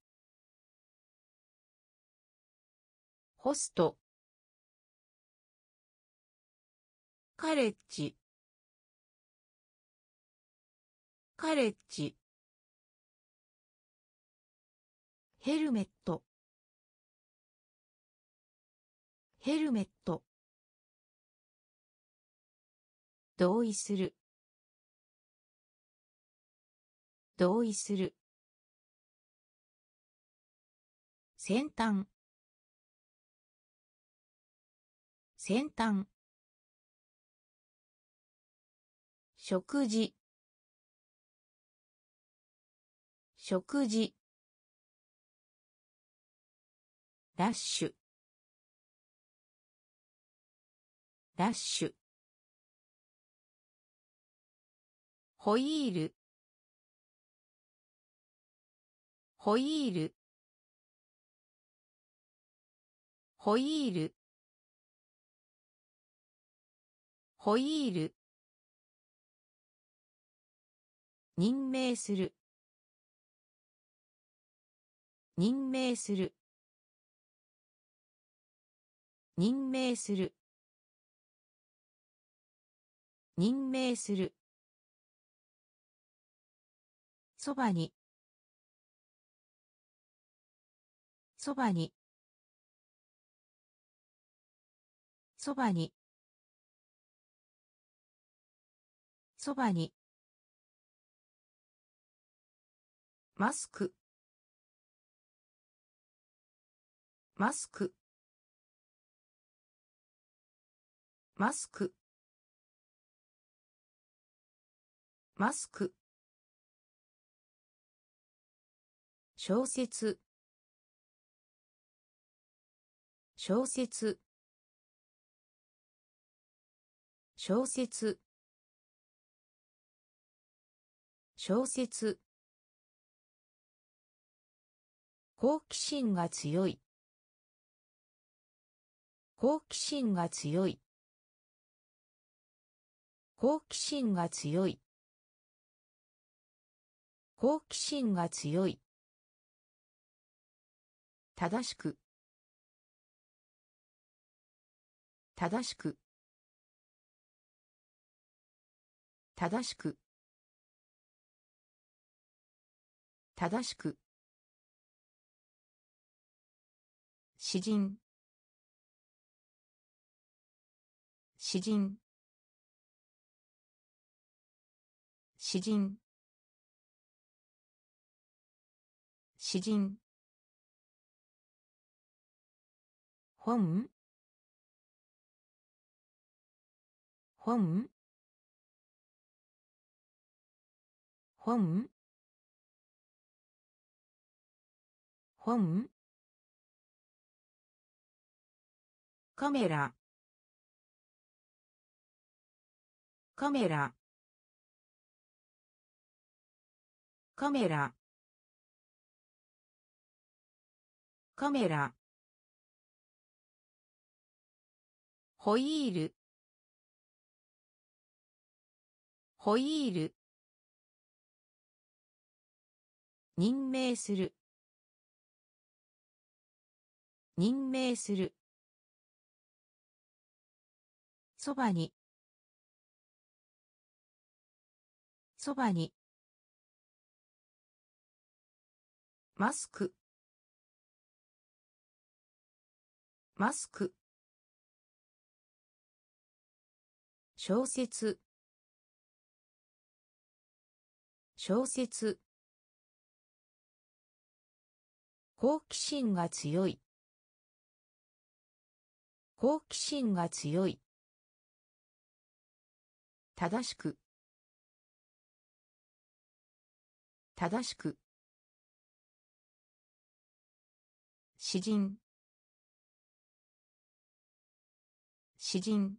ホスト。カレッジ。カレッジ。ヘルメット。ヘルメット。同意する。同意する。先端。先端。食事。食事。ダッシュ。ダッシュ。ホイール。ホイール。ホイール。ホイール。任命する。任命する。任命する。任命する。そばに。そばに。そばに。そばに。マスク。マスク。マスク。マスク。小説。小説。小説。小説。好奇心が強い。好奇心が強い。好奇心が強い。好奇心が強い。正しく。正しく。正しく。正しく。詩人。詩人。詩人。詩人。本？本？本？本？カメラ。カメラ。カメラ。カメラ。ホイール。ホイール。任命する。任命する。そばに。そばに。マスク。マスク。小説。小説。好奇心が強い。好奇心が強い。正しく。正しく。詩人。詩人。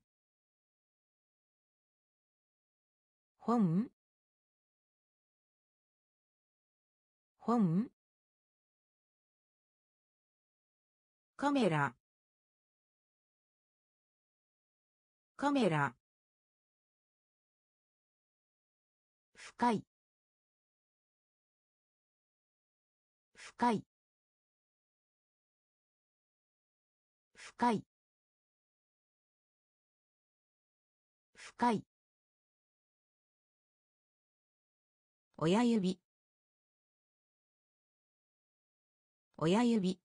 本？本？カメラ。カメラ。深い。深い。深い。深い。親指。親指。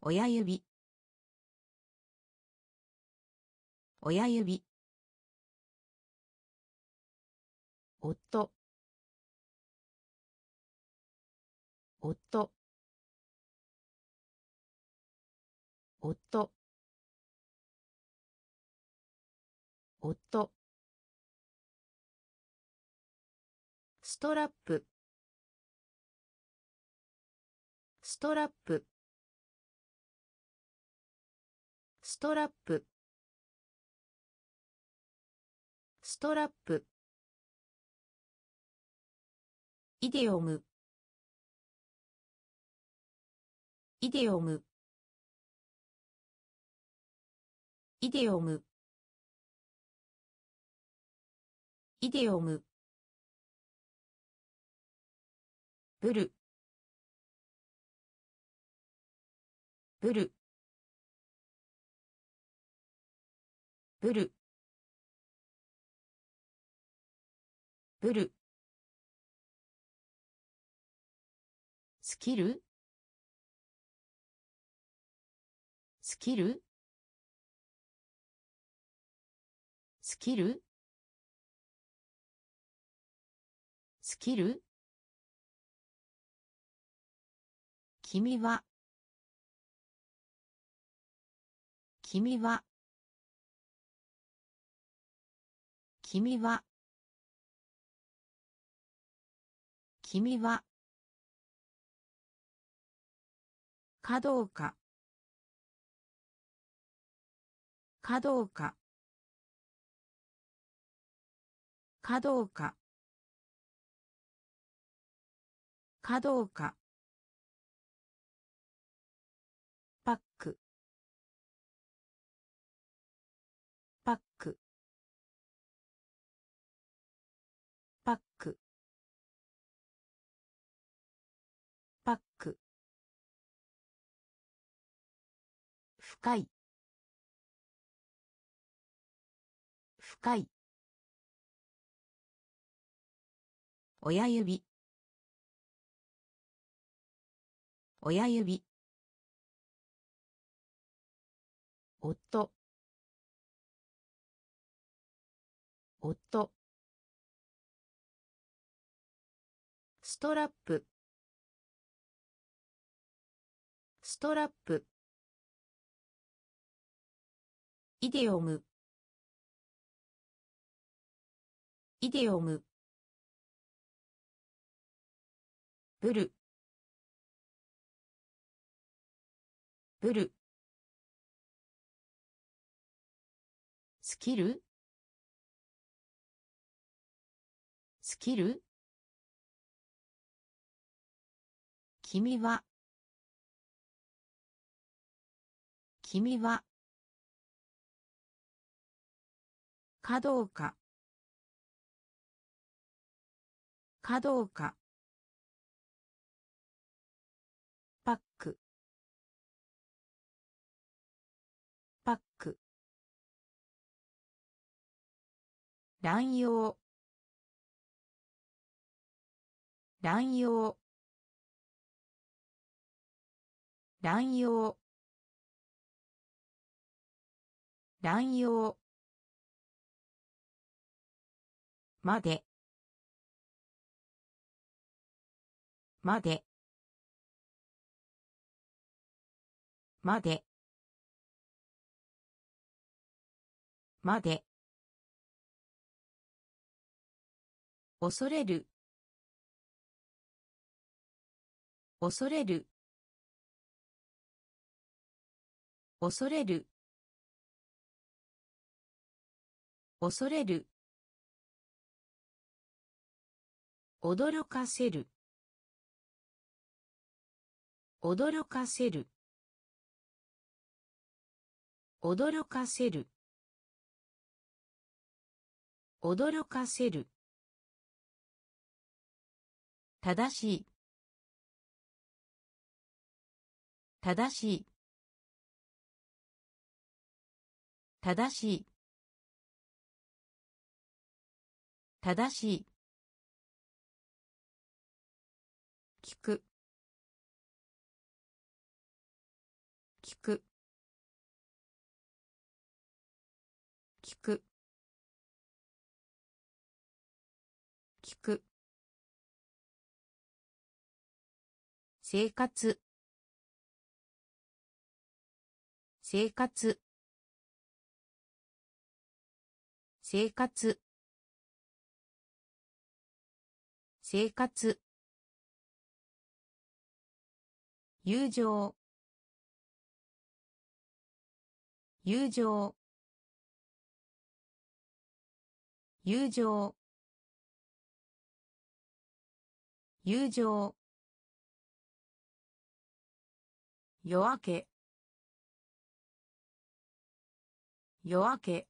親指。親指。夫。夫。夫。夫。ストラップ。ストラップ。ストラップ。ストラップ。イデオム。イデオム。イデオム。イデオム。ブル。ブル。ブル。ブル。スキル？スキル？スキルスキル君は君は君は君はかどうかかどうかかどうか。かどうか。パック。パック。パック。パック。深い。深い。親指。親指。夫。夫。ストラップ。ストラップ。イデオム。イデオム。ブル。ブル。スキル？スキル？君は？君は？かどうか。かどうか。乱用。乱用。乱用。乱用。まで。まで。まで。まで。恐れる。恐れる。恐れる。恐れる。驚かせる。驚かせる。驚かせる。驚かせる。正しい。正しい。正しい。正しい。聞く。生活。生活。生活。生活。友情。友情。友情。友情。夜明け。夜明け。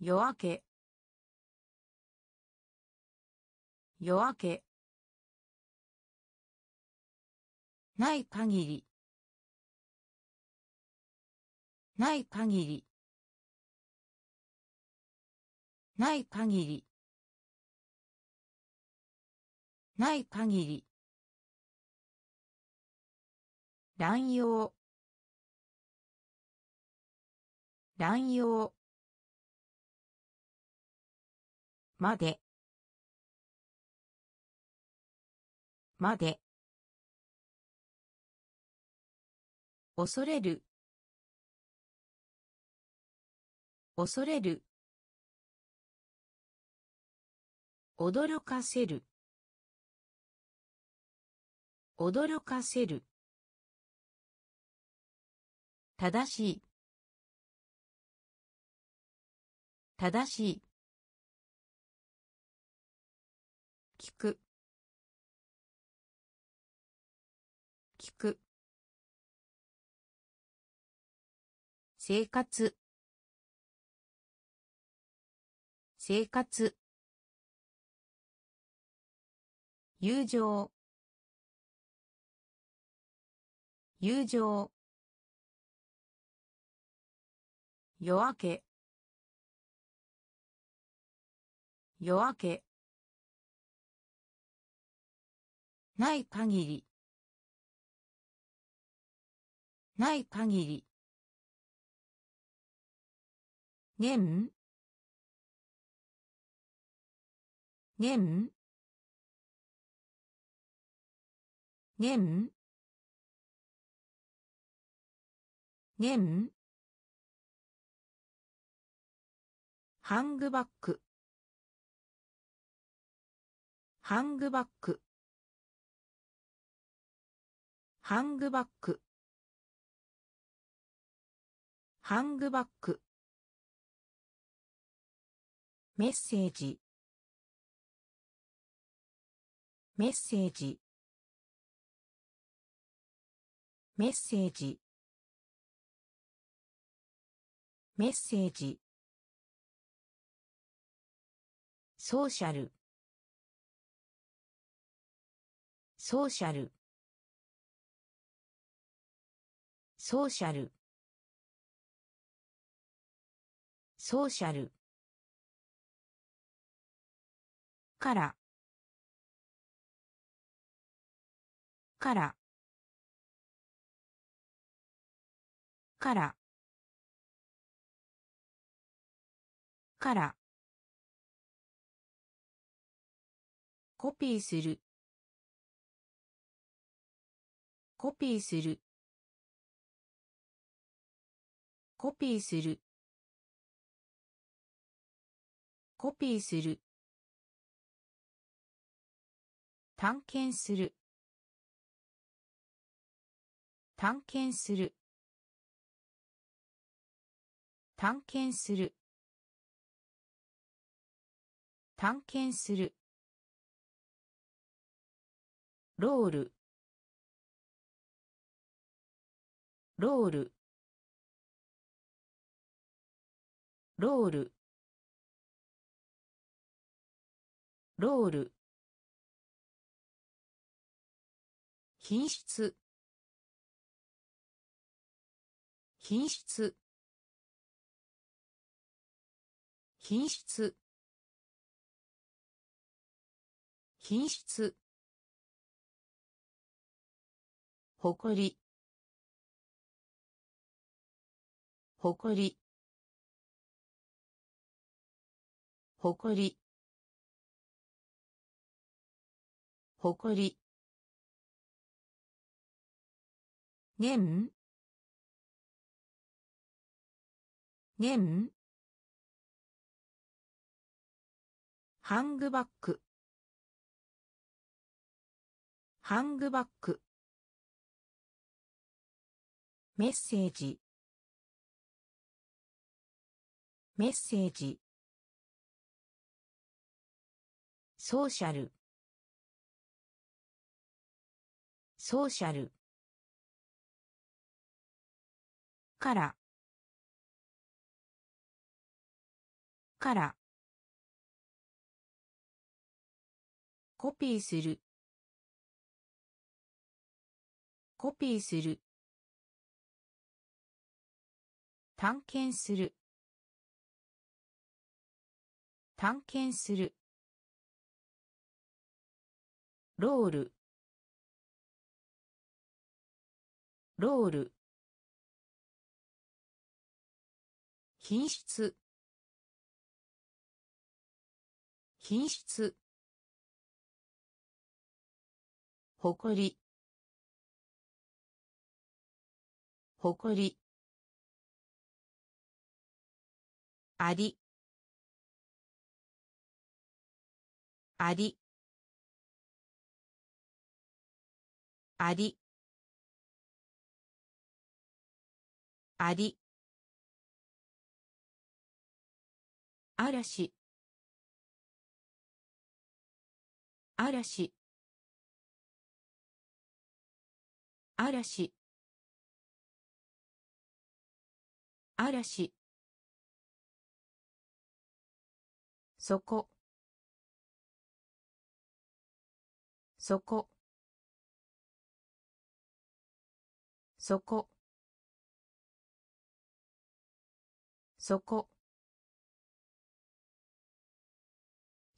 夜明け。夜明け。ない限り。ない限り。ない限り。ない限り。乱用。乱用。まで。まで。恐れる。恐れる。驚かせる。驚かせる。正しい。正しい。聞く。聞く。生活。生活。友情。友情。夜明け。夜明け。ない限り。ない限り。年年年年ハングバック。ハングバック。ハングバック。ハングバック。メッセージ。メッセージ。メッセージ。メッセージ。ソーシャル。ソーシャル。ソーシャル。ソーシャル。から。から。から。から。コピーする。コピーする。コピーする。コピーする。探検する。探検する。探検する。探検する。ロール。ロール。ロール。ロール。品質。品質。品質。品質。ほこり。ほこり。ほこり。ほこり。げんげんハングバック。ハングバック。メッセージ。メッセージ。ソーシャル。ソーシャル。からからコピーする。コピーする。探検する。探検する。ロール。ロール。品質。品質。誇り。誇り。あり。あり。あり。あり。嵐。嵐。嵐。嵐。そこ。そこ。そこ。そこ。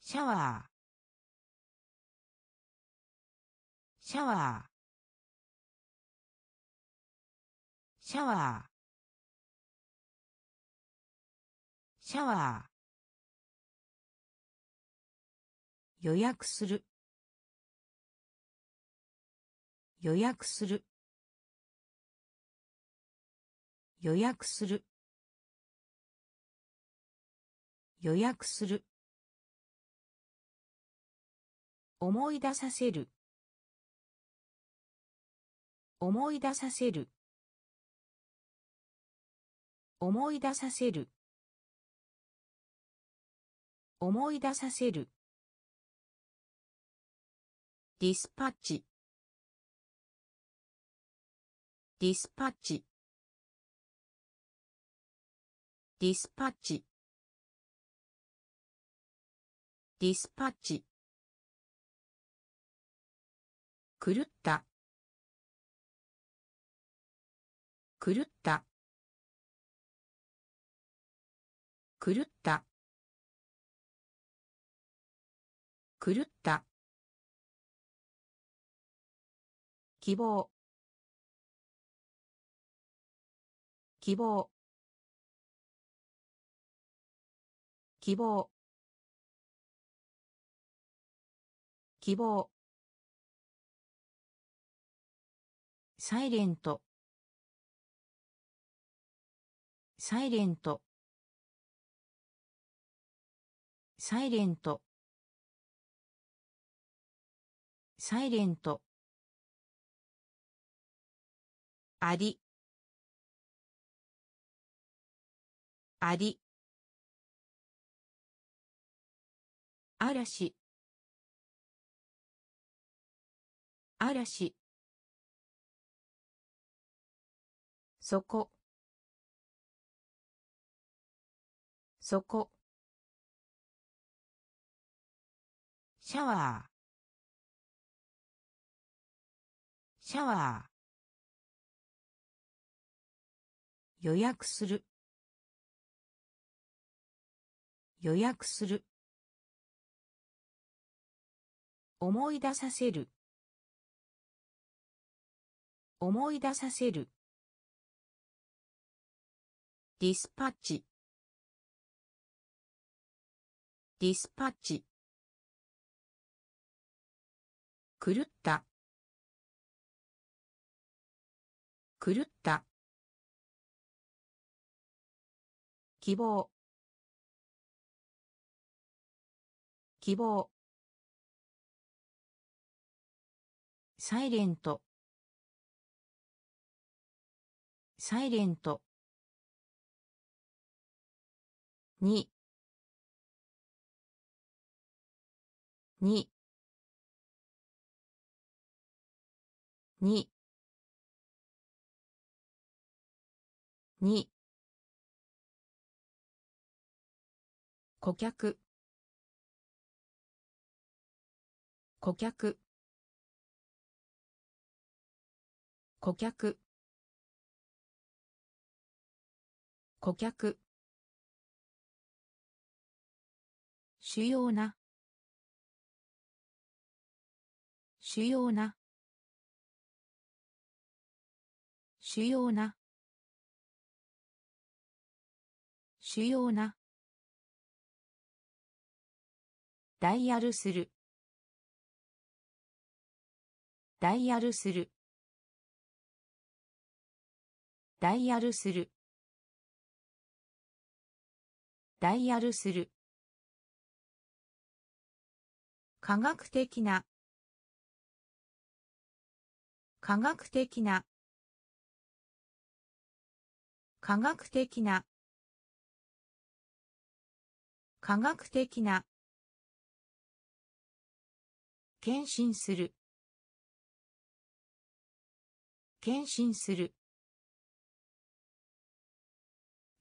シャワー。シャワー。シャワー。シャワー。予約する。予約する。予約する。予約する。思い出させる。思い出させる。思い出させる。思い出させる。ディスパッチディスパッチディスパッチディスパッチ狂った。狂った。狂った。狂った。希望。希望。希望。希望。サイレント。サイレント。サイレント。サイレント。あり。あり。嵐。嵐。そこそこシャワー。シャワー。予約する。予約する。思い出させる。思い出させる。ディスパッチ。ディスパッチ。狂った。狂った。希望。希望。サイレント。サイレント。に。に。に。に。顧客。顧客。顧客。顧客。主要な。主要な。主要な。主要な。ダイヤルする。ダイヤルする。ダイヤルする。ダイヤルする。科学的な。科学的な。科学的な。科学的な。献身する。献身する。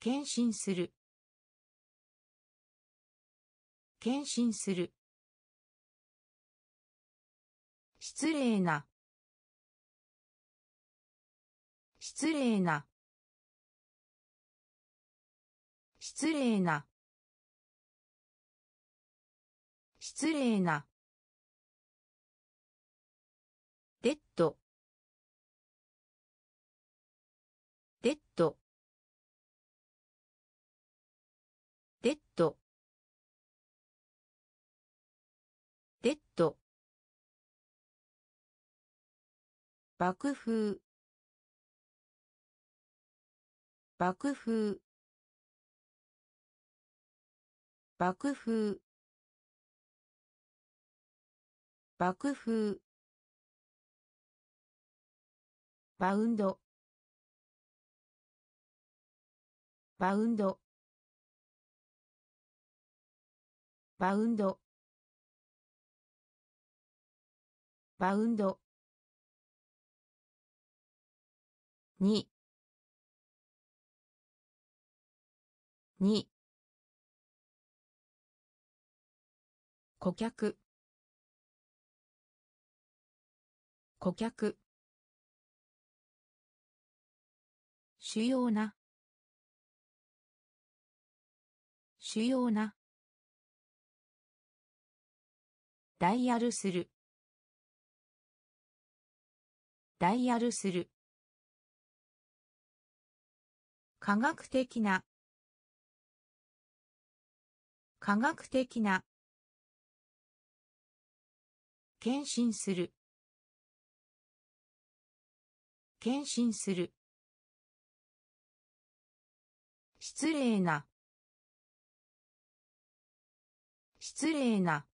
献身する。献身する。失礼な。失礼な。失礼な。失礼な。爆風。爆風。爆風。爆風。バウンド。バウンド。バウンド。バウンド。に。に。顧客。顧客。主要な。主要な。ダイヤルする。ダイヤルする。科学的な。科学的な。献身する。献身する。失礼な。失礼な。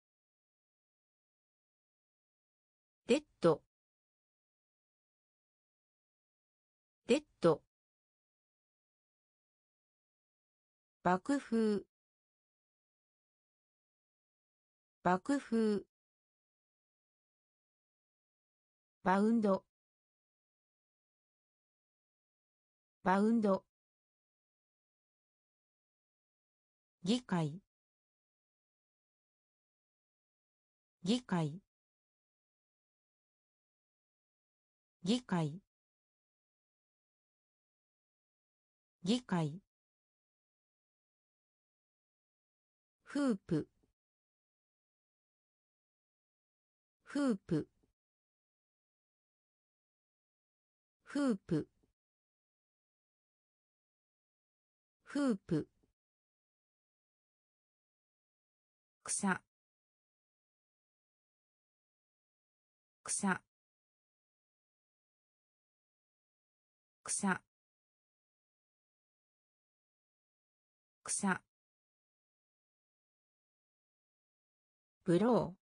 爆風。爆風。バウンド。バウンド。議会。議会。議会。議会。フープ。フープ。フープ。フープ。草。草。草。草。ブロー。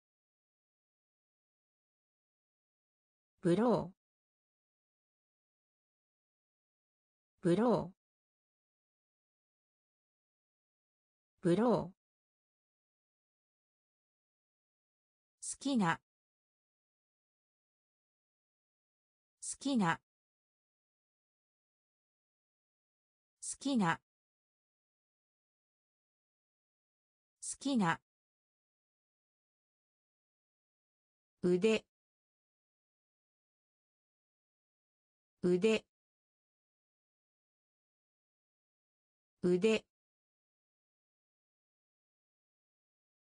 ブロー。ブロー。ブロー。好きな。好きな。好きな。好きな。腕。腕。腕。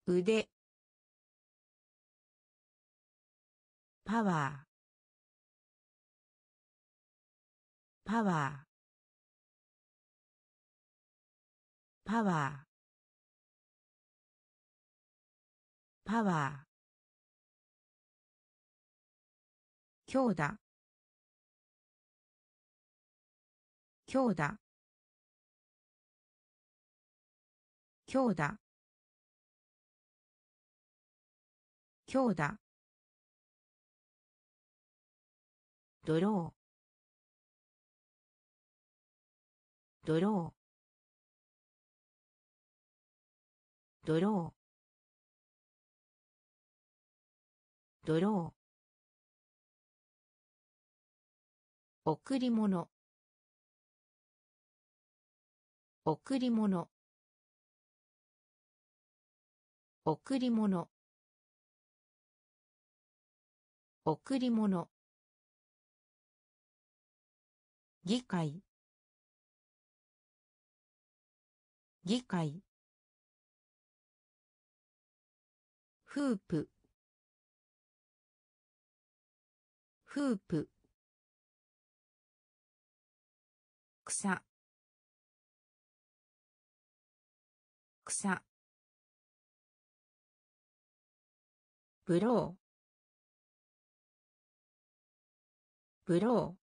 腕。パワー。パワー。パワー。パワー。強打。強打。強打。強打。ドロー。ドロー。ドロー。贈り物。贈り物。贈り物。贈り物。議会。議会。フープフープ草。草。ブロー。ブロー。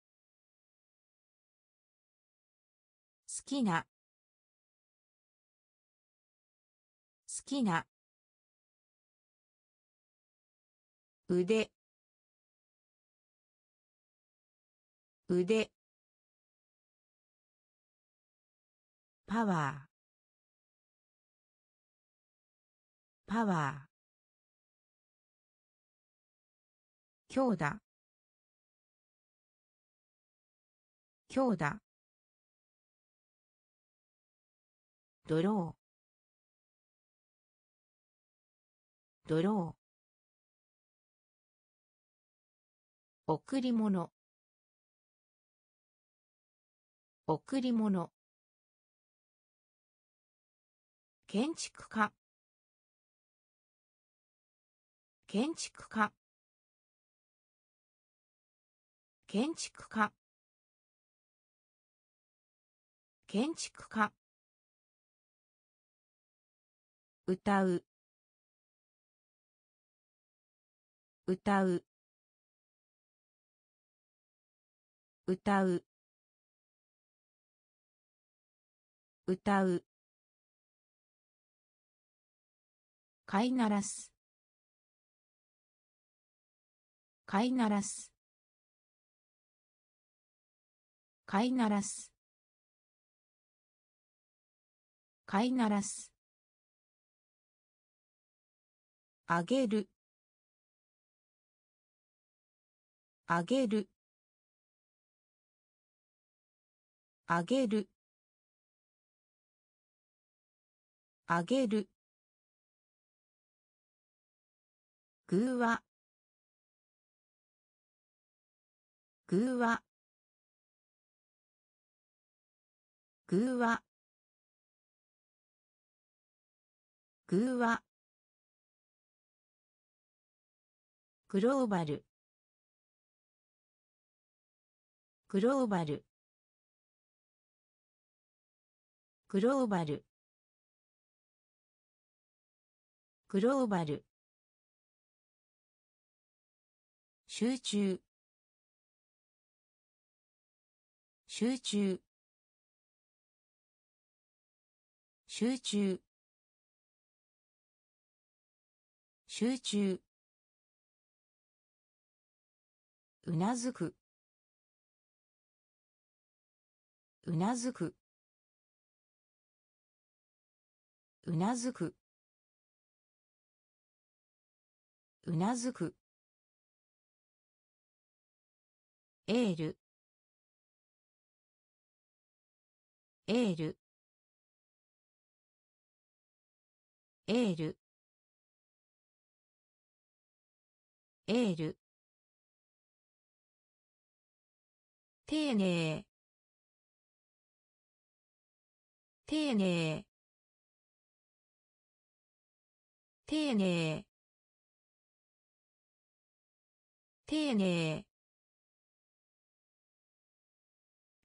好きな。好きな。腕。腕。パワー。パワー。強打。強打。ドロー。ドロー。贈り物。贈り物。建築家。建築家。建築家。建築家。歌う。歌う。歌う。歌う。飼いならす。飼いならす。飼いならす。飼いならす。あげる。あげる。あげる。あげる。ぐわぐわぐわぐわグローバル。グローバル。グローバル。グローバル。集中。集中。集中。集中。うなずく。うなずく。うなずく。うなずく。エール。エール。エール。エール。丁寧。丁寧。丁寧。丁寧。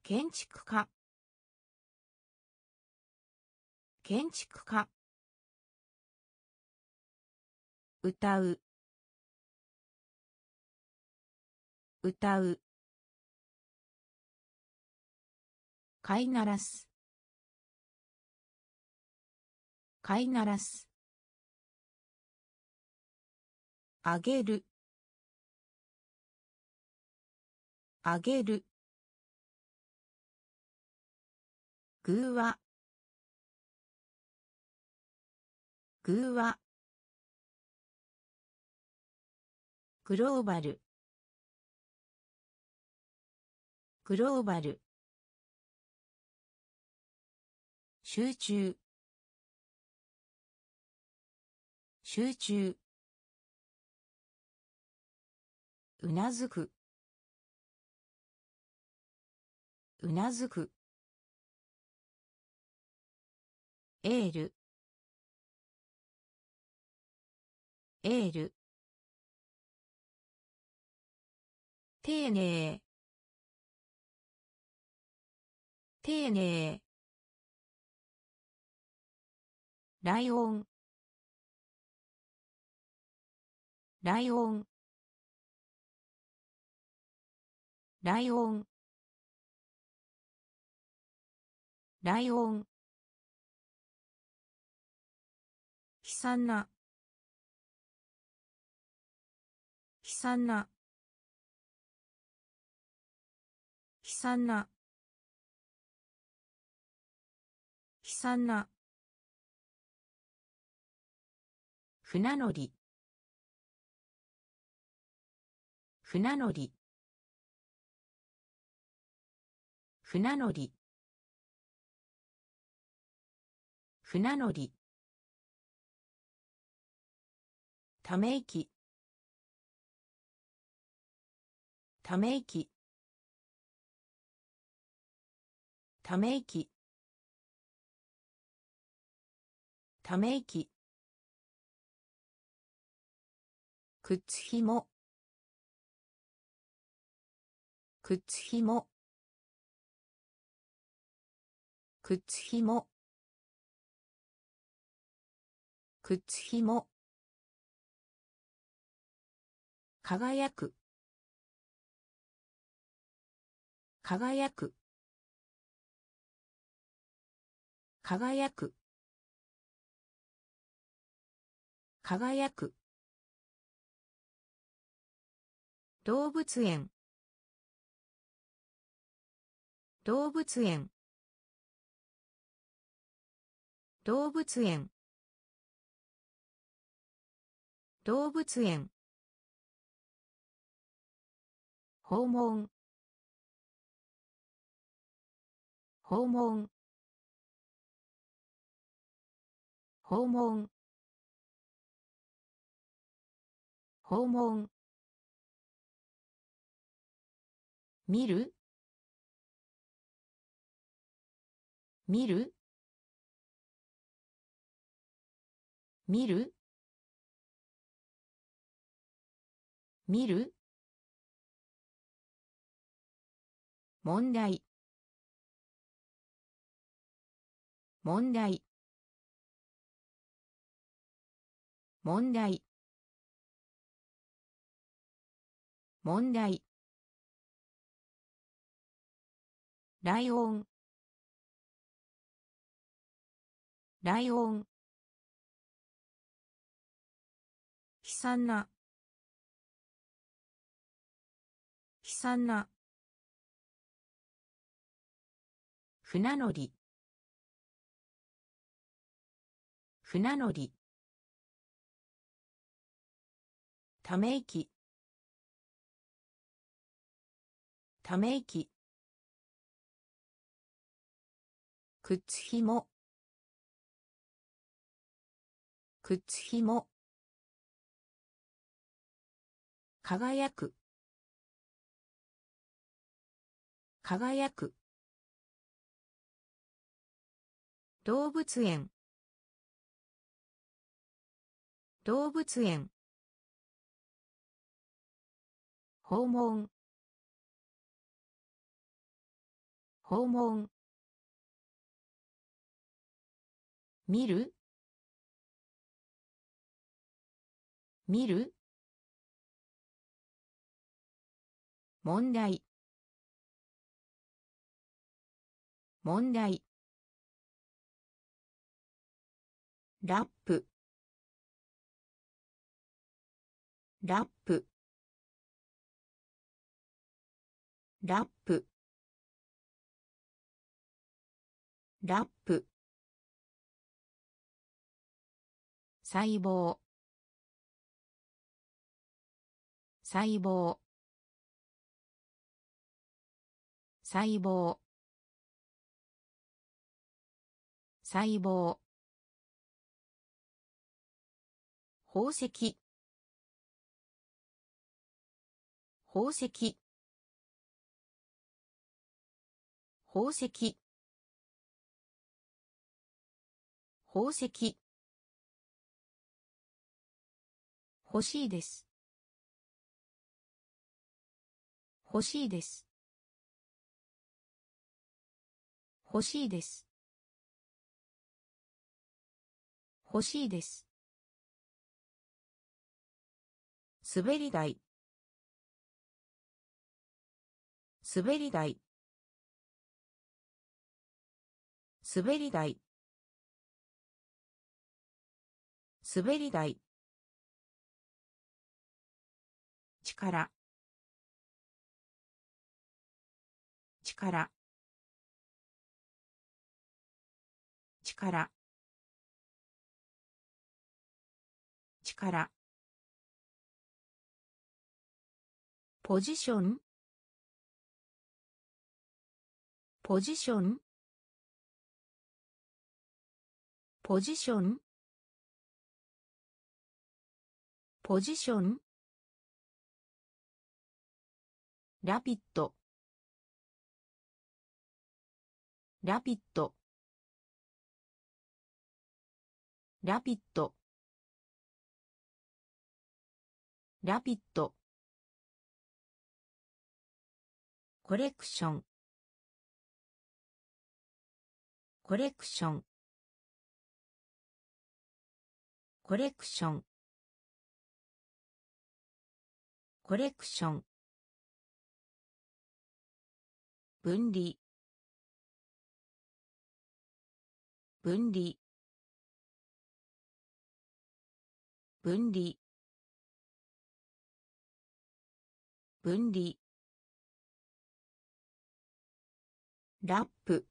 建築家。建築家。歌う。歌う。飼いならす。飼いならす。あげる。あげる。ぐわぐわグローバル。グローバル。集中。集中。うなずく。うなずく。エール。エール。丁寧。丁寧。ライオン。ライオン。ライオン。ライオン。惨な。悲惨な。悲惨な。悲惨な。船乗り。船乗り。船乗り。船乗り。ため息。ため息。ため息。ため息。靴ひも。靴ひも。靴ひも。靴ひも。輝く。輝く。輝く。輝く。動物園。動物園。動物園。動物園。訪問。訪問。訪問。訪問。見る？見る？見る？見る？問題。問題。問題。問題。ライオン。ライオン。悲惨な。悲惨な。船乗り。船乗り。ため息。ため息。靴ひも。靴ひも。輝く。輝く。動物園。動物園。訪問。訪問。見る？見る？問題。問題。ラップ。ラップ。ラップ。ラップ。細胞。細胞。細胞。細胞。宝石。宝石。宝石。宝石。欲しいです。欲しいです。欲しいです。欲しいです。滑り台。滑り台。滑り台。滑り台。力。力。力。力。ポジション？ポジション？ポジション？ポジション？ラピッドラピッドラピッドラピッドコレクション。コレクション。コレクション。コレクション。分離。分離。分離。分離。ラップ。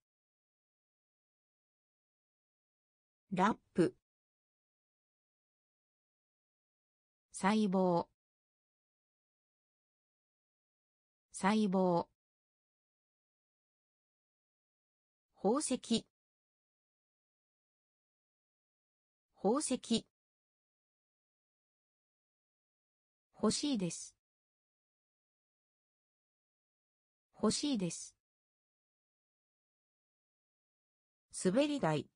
ラップ。細胞。細胞。宝石。宝石。欲しいです。欲しいです。滑り台。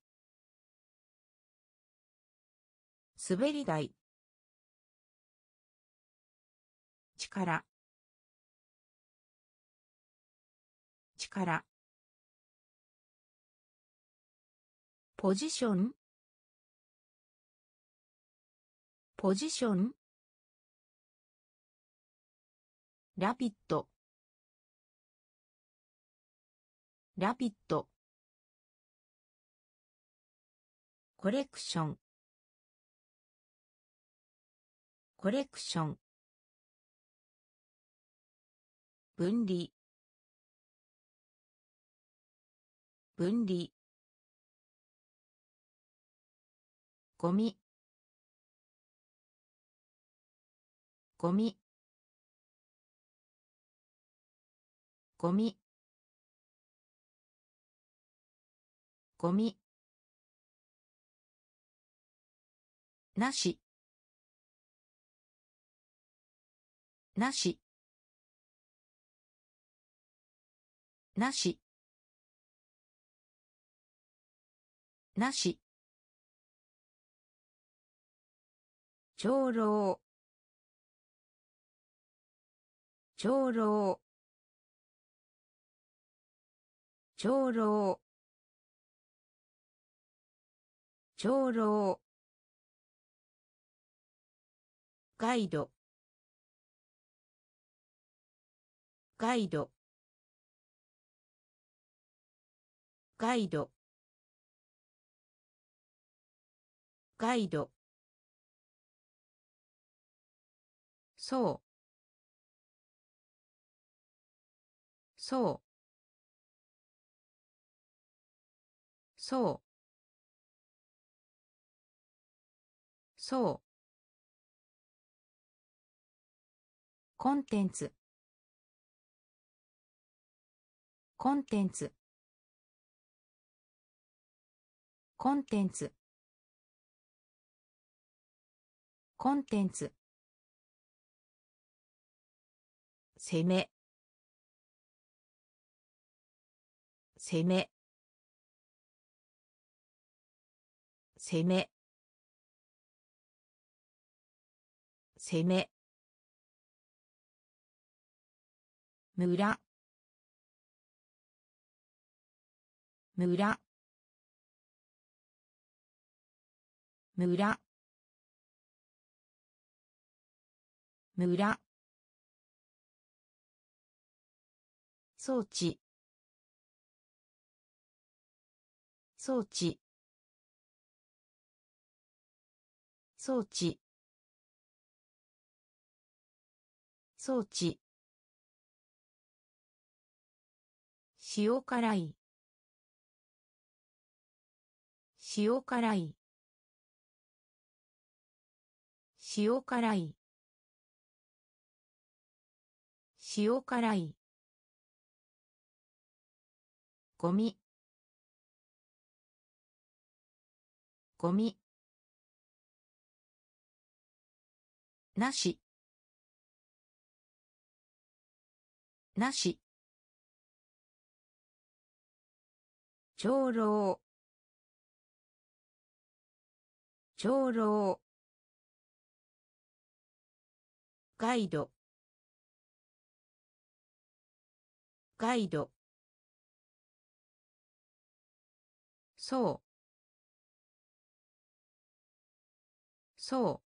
滑り台。力。力。ポジション。ポジション。ラピッド。ラピッド。コレクション。コレクション。分離。分離。ゴミ。ゴミ。ゴミ。ゴミ。なし。なし。なし。なし。長老。長老。長老。長老。ガイド。ガイド。ガイド。ガイド。そう。そう。そう。そう。コンテンツ。コンテンツ。コンテンツ。コンテンツ。攻め。攻め。攻め。攻め。村。村。村。村。装置。装置。装置。装置。塩辛い。塩辛い。塩辛い。塩辛い。ゴミ。ゴミ。なし。なし。長老。長老。ガイド。ガイド。そう。そう。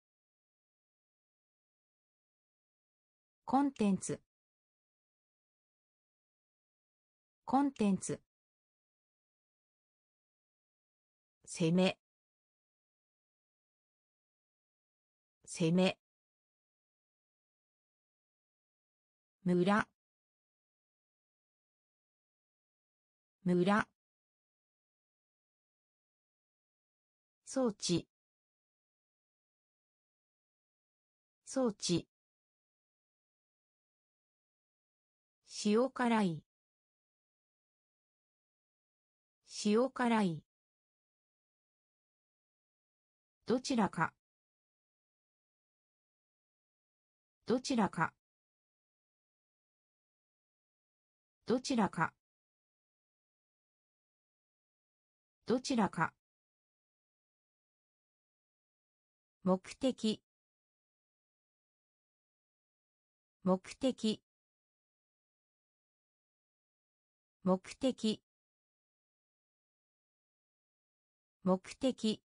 コンテンツ。コンテンツ。攻め。攻め。村。村。装置。装置。塩辛い。塩辛い。どちらか。どちらか。どちらか。どちらか。目的。目的。目的。目的。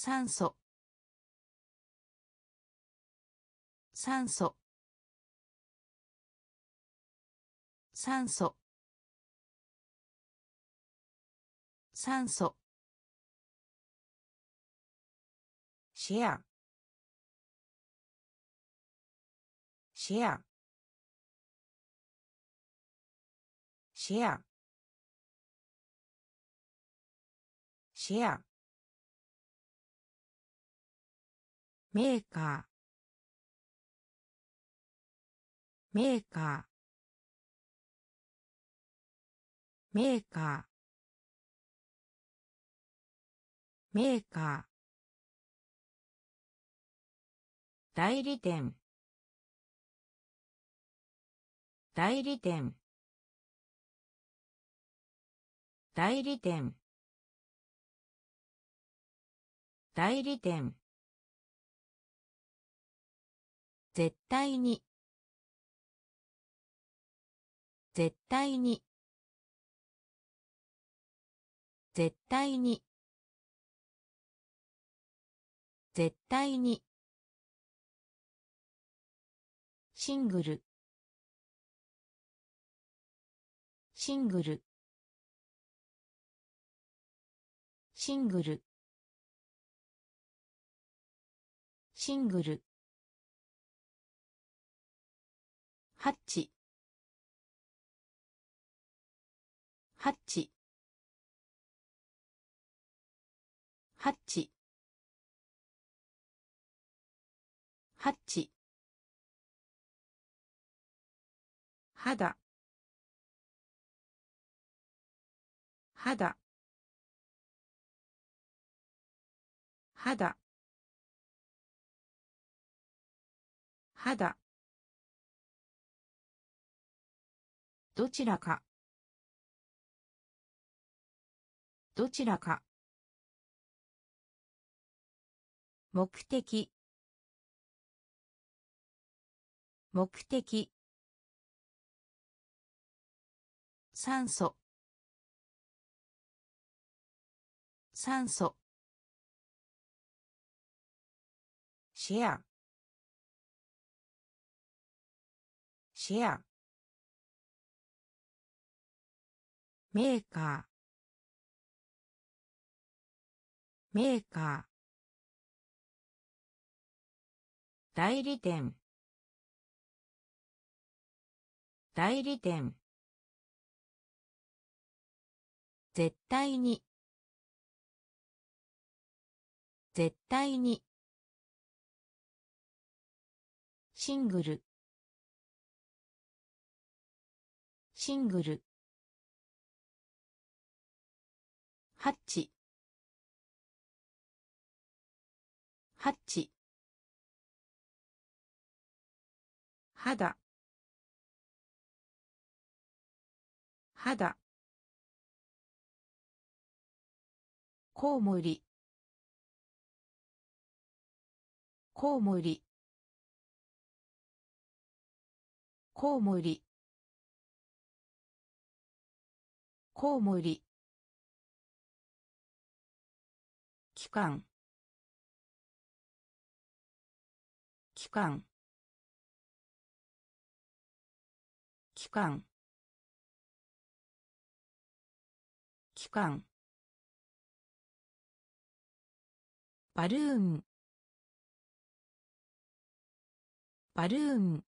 酸素。酸素。酸素。酸素。シェアシェアシェアシェアメーカー。メーカー。メーカー。メーカー。代理店。代理店。代理店。代理店。絶対に。絶対に。絶対に。絶対に。シングル。シングル。シングル。シングル。ハッチハッチハッチハッチ肌。肌。肌。肌。どちらか。どちらか。目的。目的。酸素。酸素。シェア。シェア。メーカー。メーカー。代理店。代理店。絶対に。絶対に。シングル。シングル。ハッチハッチ肌。肌。コウモリ。コウモリ。コウモリ。コウモリ。期間。期間。期間。期間。バルーン。バルーン。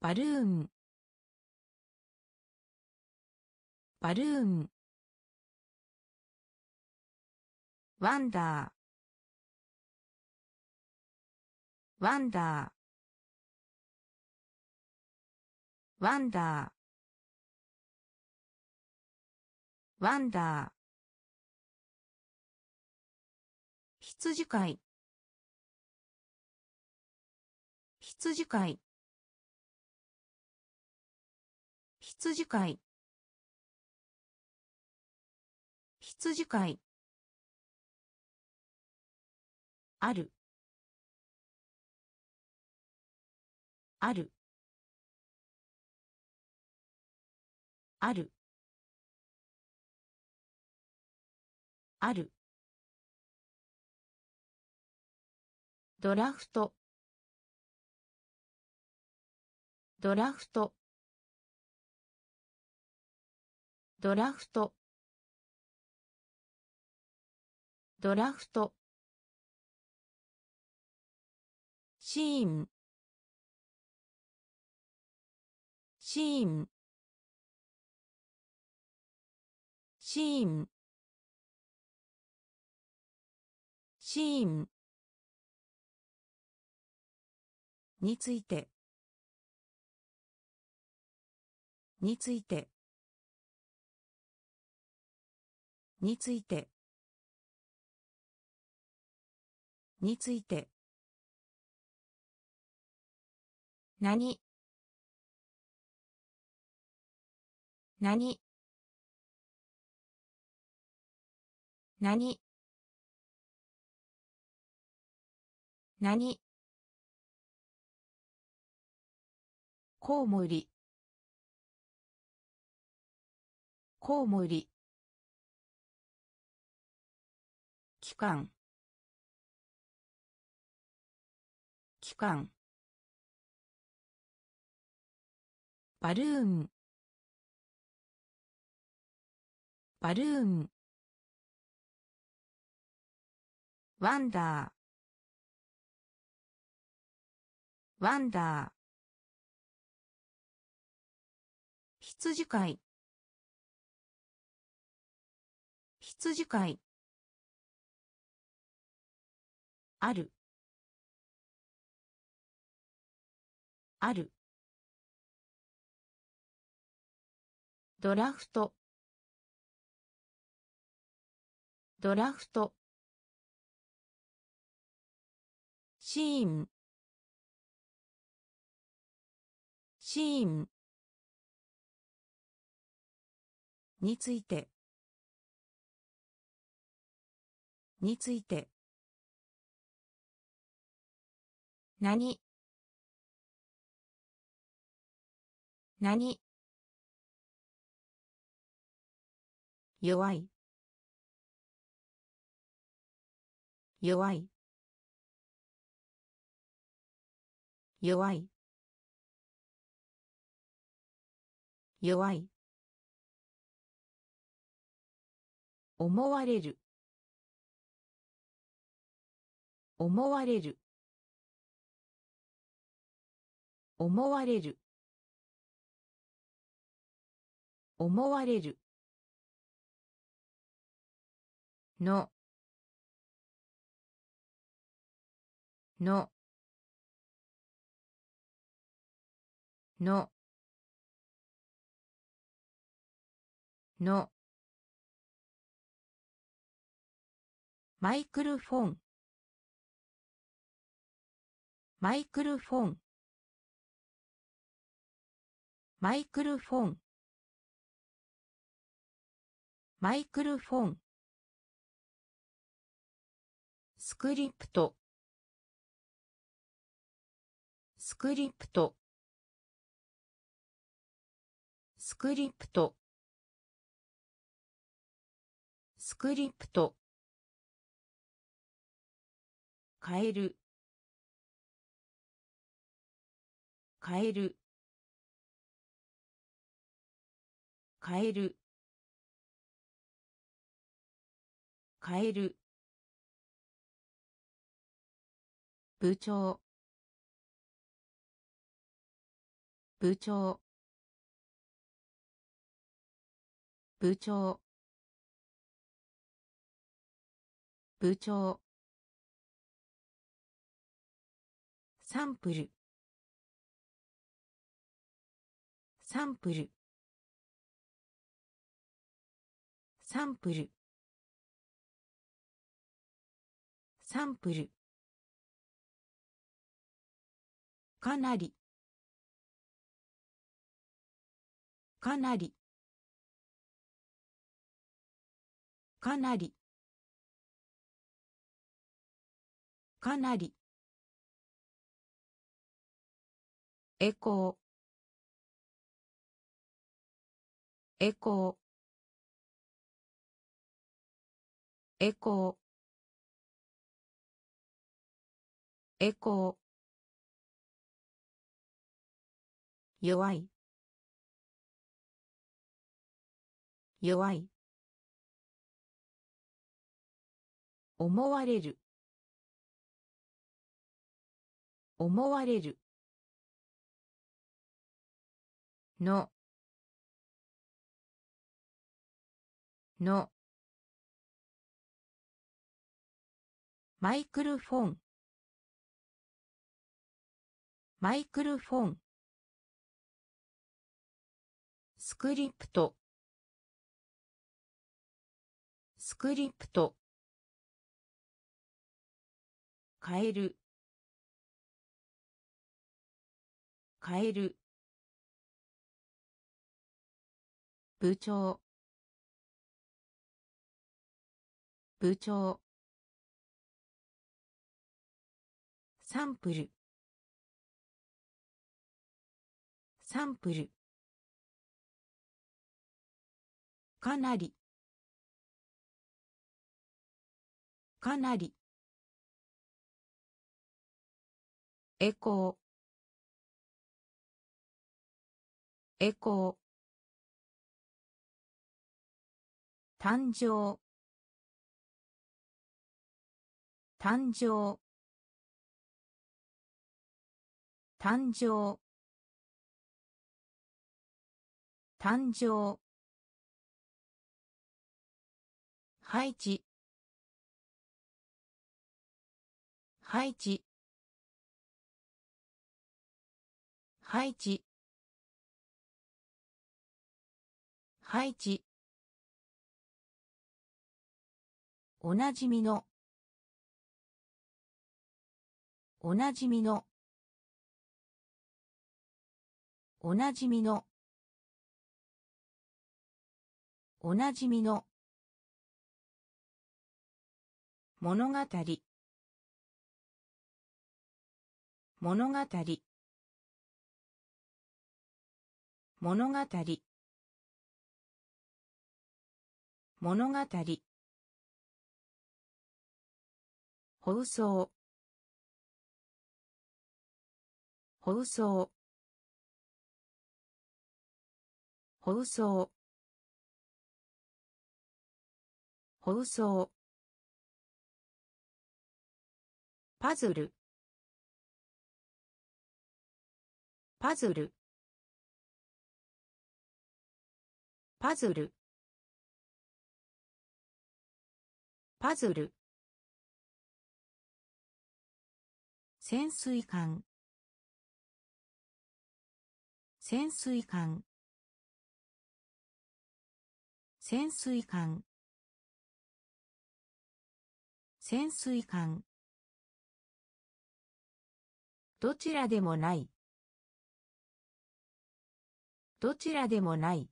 バルーン。バルーン。ワンダー。ワンダー。ワンダー。ワンダー。羊飼い。羊飼い。羊飼い。羊飼い。ある。ある。ある。ある。ドラフト。ドラフト。ドラフト。ドラフト。シーン。シーン。シーン。シーン。について。について。について。について。何？何？何？何？コウモリ。コウモリ。期間期間バルーン。バルーン。ワンダー。ワンダー。羊飼い。羊飼い。ある。ある。ドラフト。ドラフト。シーン。シーン。について。について。何。何。弱い。弱い。弱い。弱い。思われる。思われる。思われる。思われる。の。の。の。の。マイクロフォン。マイクロフォン。マイクロフォン。マイクロフォン。スクリプト。スクリプト。スクリプト。スクリプト。変える。変える。変える。変える。部長。部長。部長。部長。サンプル。サンプル。サンプル。サンプル。かなり。かなり。かなり。かなり。エコー。エコー。エコー。エコー。弱い。弱い。思われる。思われる。の。の。マイクロフォン。マイクロフォン。スクリプト。スクリプト。変える。変える。部長。部長。サンプル。サンプル。かなり。かなり。エコー。エコー。誕生。誕生。誕生。誕生。配置。配置。配置。配置。おなじみの。おなじみの。おなじみの。おなじみの。物語。物語。物語。物語。放送。放送。放送。放送。パズル。パズル。パズル。パズル。潜水艦。潜水艦。潜水艦。潜水艦。どちらでもない。どちらでもない。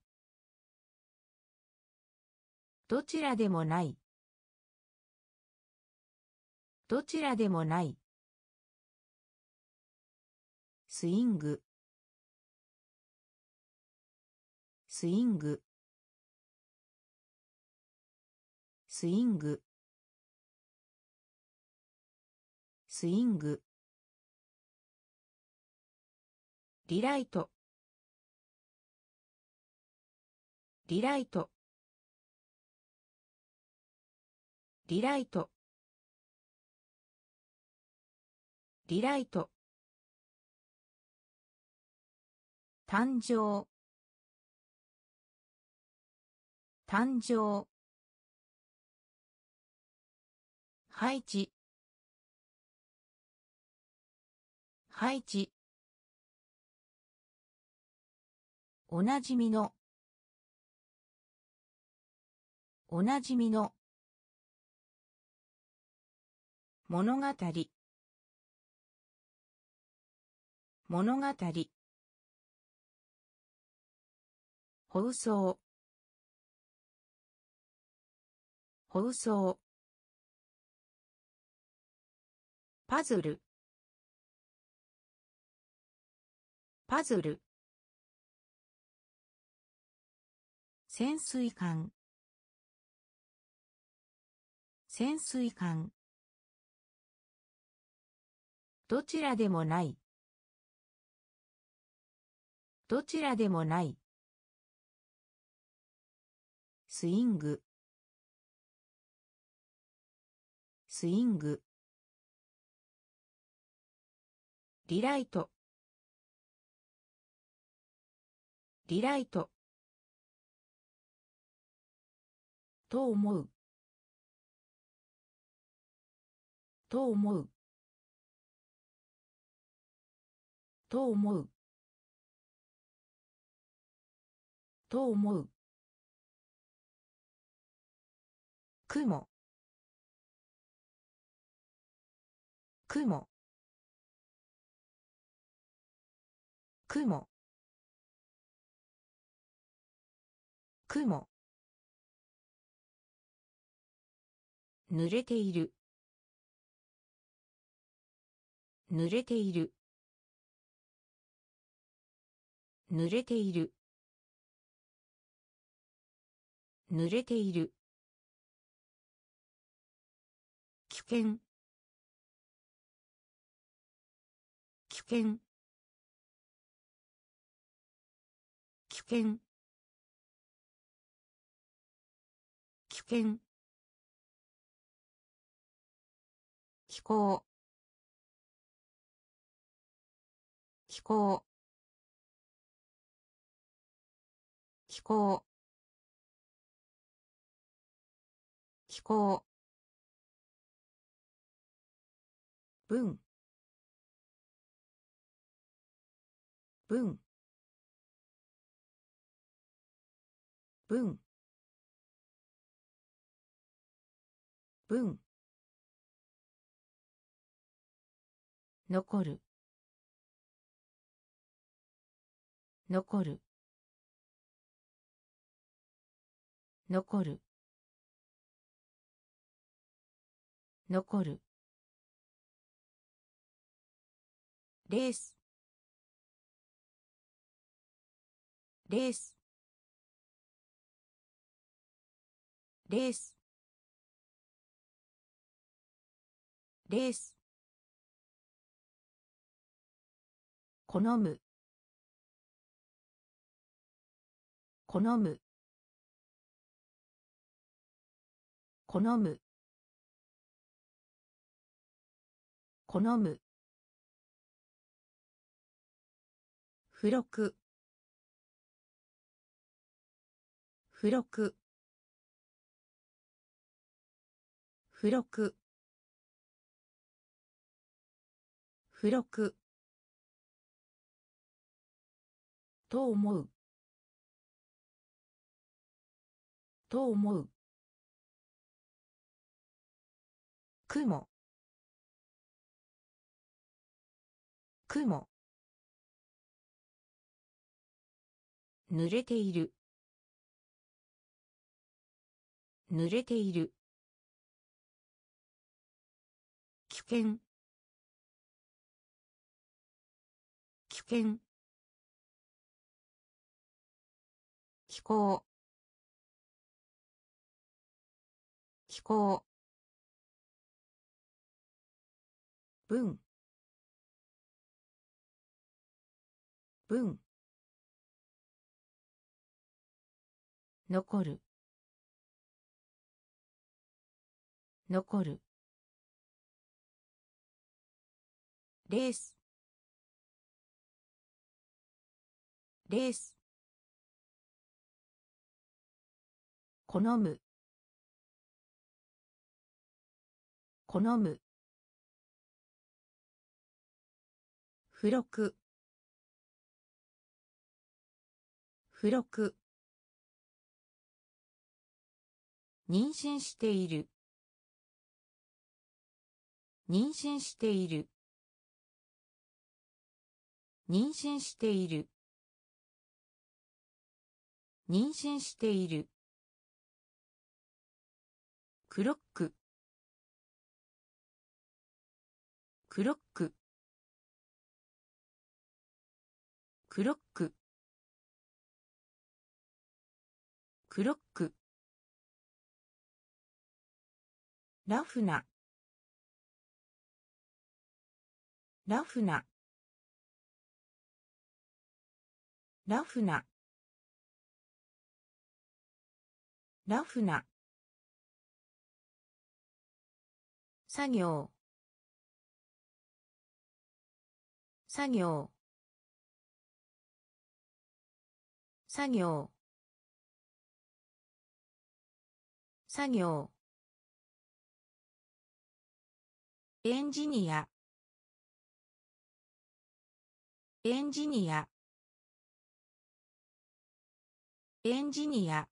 どちらでもない。どちらでもない。スイング。スイング。スイング。スイング。リライト。リライト。リライト。リライト。誕生。誕生。配置。配置おなじみの。おなじみの。物語。物語。放送。放送。パズル。パズル。潜水艦。潜水艦。どちらでもない。どちらでもない。スイング。スイング。リライト。リライト。と思う。と思う。と思う。と思う。雲。雲。雲。雲。濡れている。濡れている。濡れている。濡れている。危険。危険。危険。危険。気候気候気候気候文。文。文。文。残る。残る。残る。残る。レース。レース。レース。レース。好む。好む。好む。好む。付録。付録。付録。付録。と思う。と思う。雲。雲。濡れている。濡れている。危険。危険気候気候文。文。残る。残る。レース。レース好む。好む。付録。付録。妊娠している。妊娠している。妊娠している。妊娠している。クロック。クロック。クロック。クロック。ラフなラフなラフなラフな作業。作業。作業。作業。エンジニア。エンジニア。エンジニア。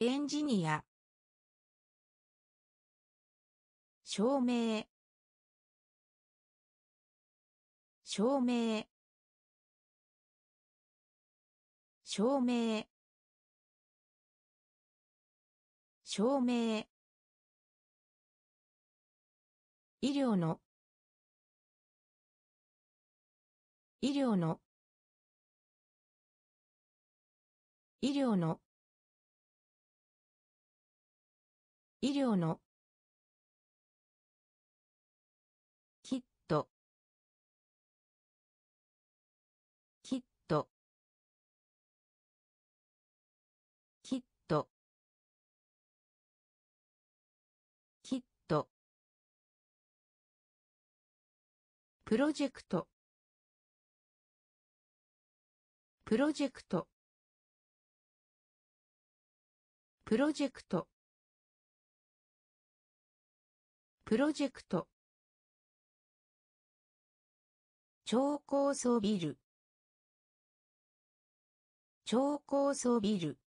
エンジニア。証明。証明。証明。証明。医療の。医療の。医療の。医療の。プロジェクト。プロジェクト。プロジェクト。プロジェクト。超高層ビル。超高層ビル。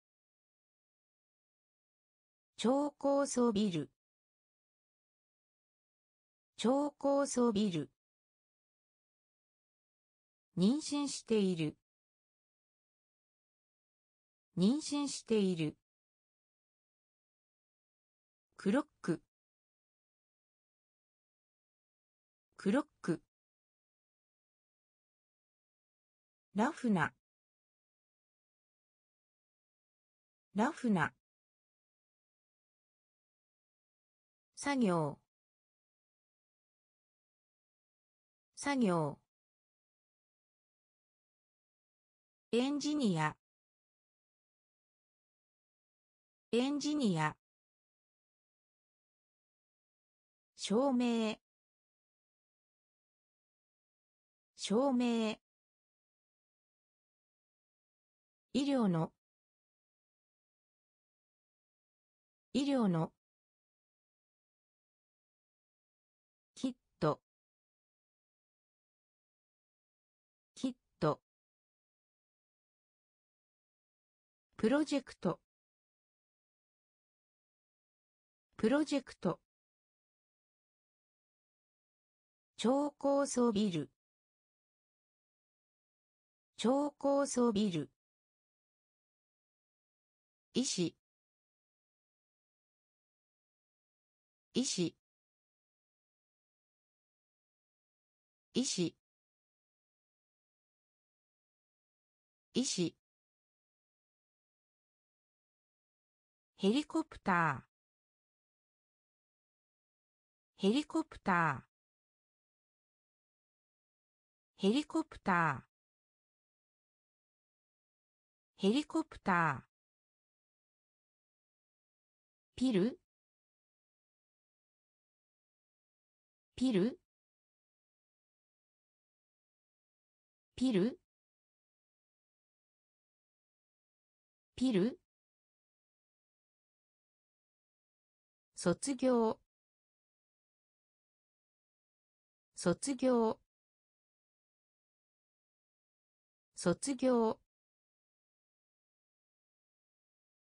超高層ビル。超高層ビル。妊娠している。妊娠している。クロック。クロック。ラフなラフな作業。作業。エンジニア。エンジニア。照明。照明。医療の。医療の。プロジェクト。プロジェクト。超高層ビル。超高層ビル。医師。医師。医師。医師。ヘリコプター。ヘリコプター。ヘリコプター。ヘリコプター。ピル？ピル？ピル？ピル？卒業。卒業。卒業。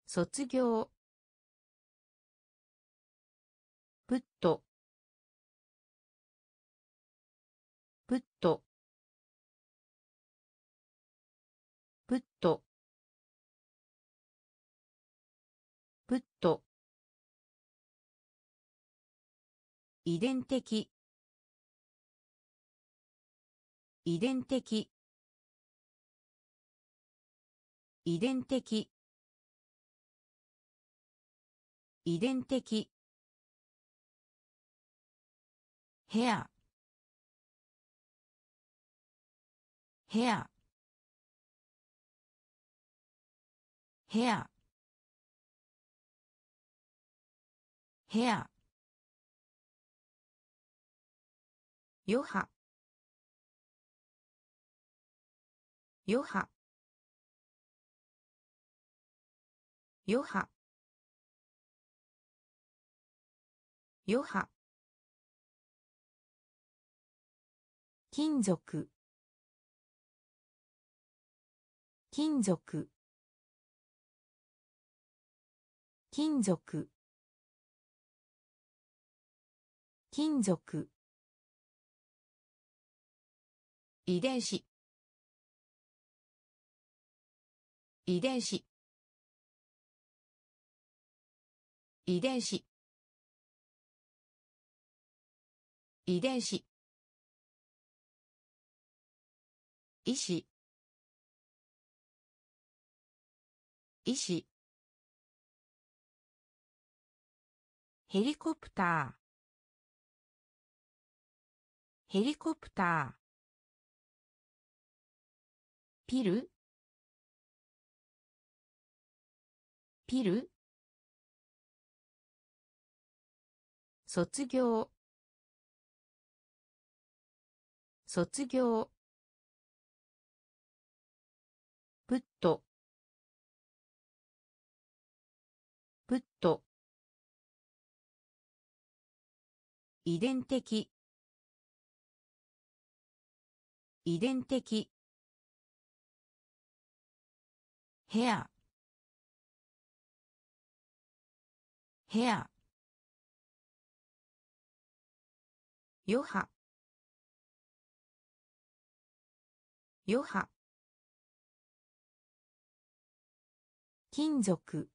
卒業。プットプットプットプット遺伝的。遺伝的。遺伝的。遺伝的。ヘア。ヘア。ヘア。ヘア。余波。余波。余波。余波。金属。金属。金属。金属。遺伝子。遺伝子。遺伝子。遺伝子。医師。医師。ヘリコプター。ヘリコプター。ピル？ピル？卒業。卒業。プットプット遺伝的。遺伝的。ヘアヘア余波余波金属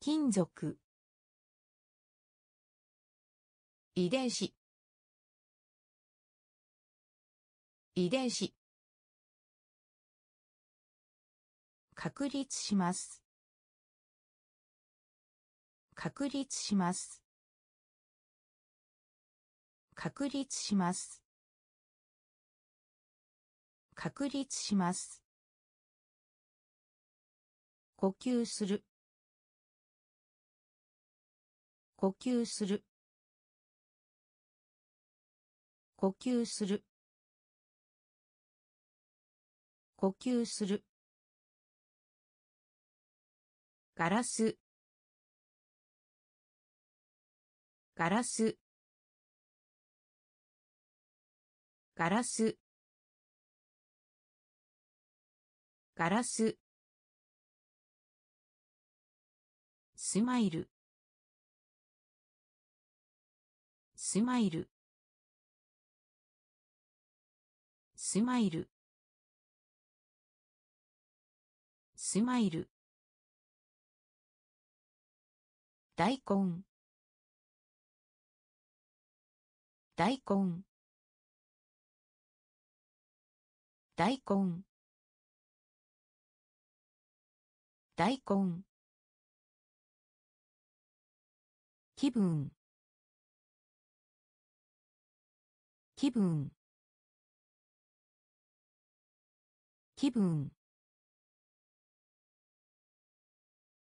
金属遺伝子遺伝子確立します。確立します。確立します。確立します。呼吸する。呼吸する。呼吸する。呼吸する。ガラス。ガラス。ガラス。ガラス。スマイル。スマイル。スマイル。スマイル。大根。大根。大根。大根。気分。気分。気分。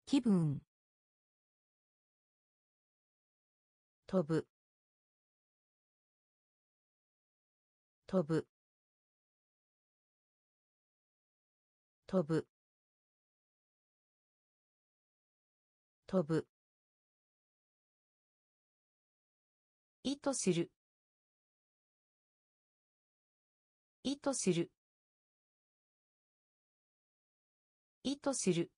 気分。飛ぶ。飛ぶ。飛ぶ。飛ぶ。意図する。意図する。意図する。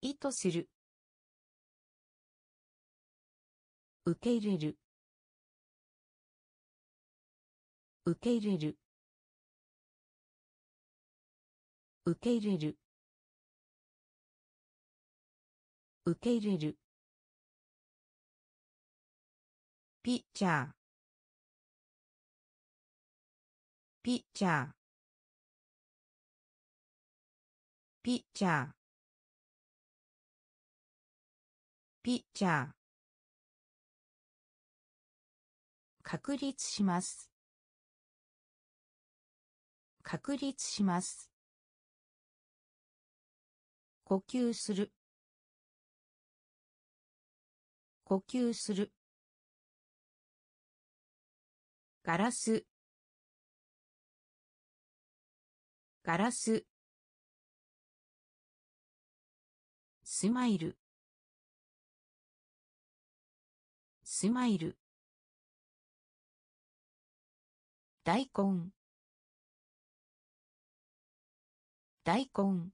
意図する。受け入れる。受け入れる。受け入れる。受け入れる。ピッチャー。ピッチャー。ピッチャー。ピッチャー。確立します。確立します。呼吸する。呼吸する。ガラス。ガラス。スマイル。スマイル。大根。大根。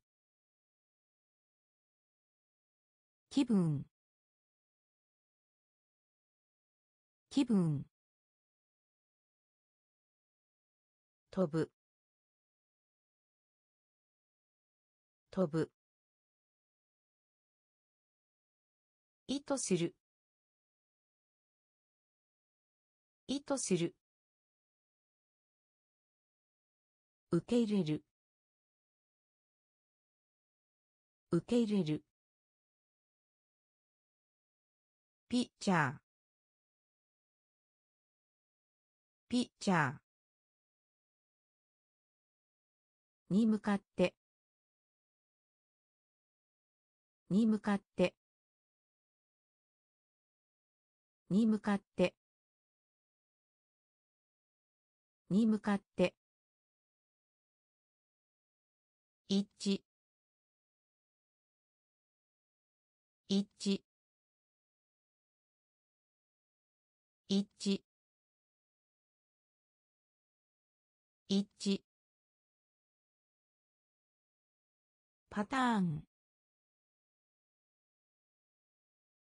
気分。気分。飛ぶ。飛ぶ。意図する。意図する。受け入れる。受け入れる。ピッチャー。ピッチャー。に向かって。に向かって。に向かって。に向かって。一。致一。致一。致一。致パターン。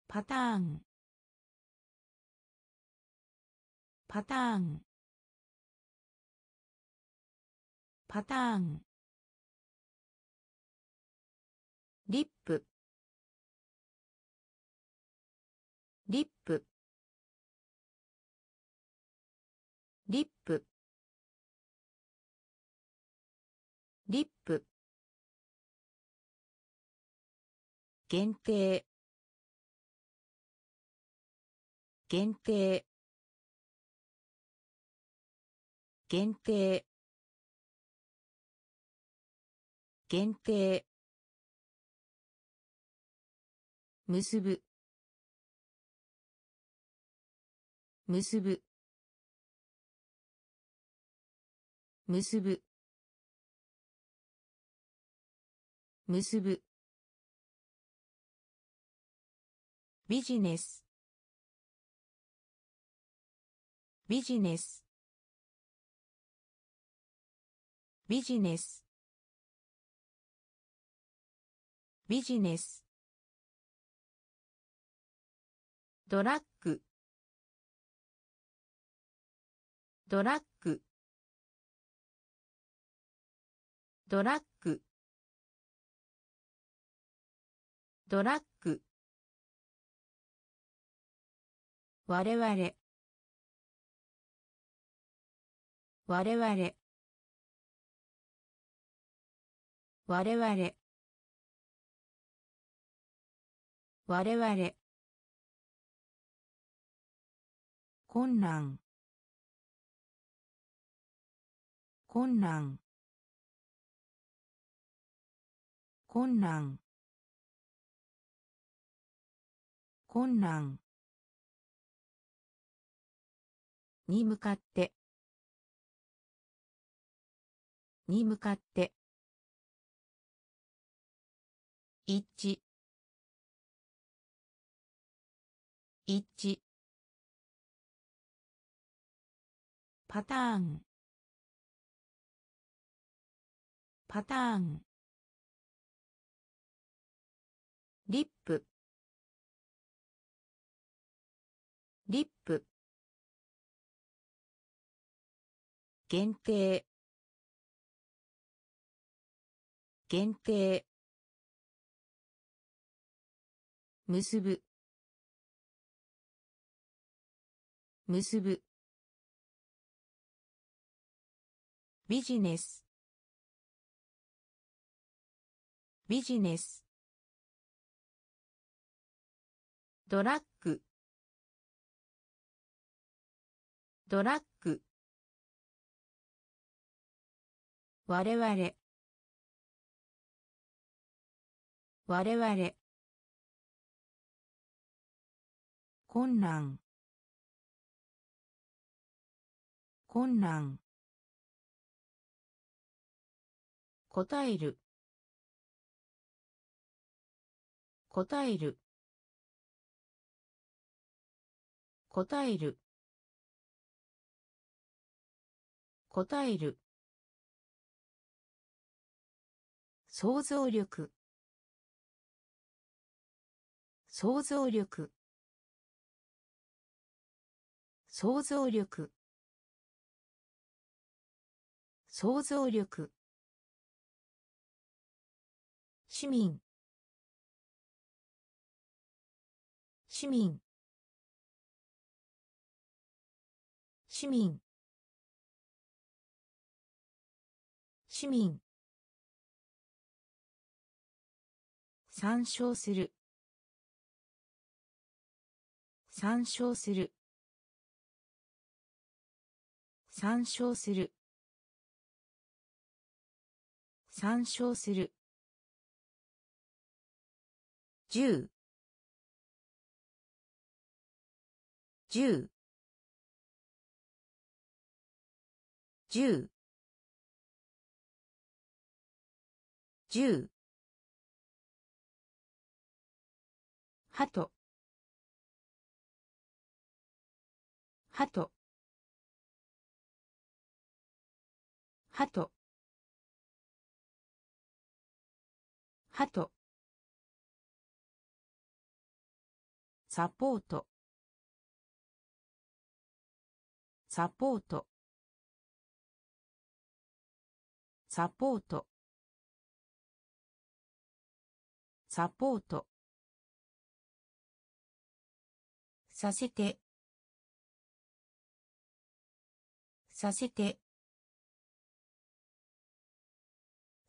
パターン。パターン。パターン。リップ。リップ。リップ。リップ。限定。限定。限定。限定。結ぶ。結ぶ。結ぶ。結ぶ。ビジネス。ビジネス。ビジネス。ビジネス。ドラッグ。ドラッグ。ドラッグ。ドラッグ。我々。我々。我々。我々。困難。困難。困難。困難。に向かって。に向かって。一致。一致。パターン。パターン。リップ。リップ。限定。限定。結ぶ。結ぶ。ビジネス。ビジネス。ドラッグ。ドラッグ。我々。我々。困難。困難。答える。答える。答える。答える。想像力。想像力。想像力。想像力。市民。市民。市民。市民。参照する。参照する。参照する。参照する。十。十。十。十。はとはとはとはとサポート。サポート。サポート。サポート。させて。させて。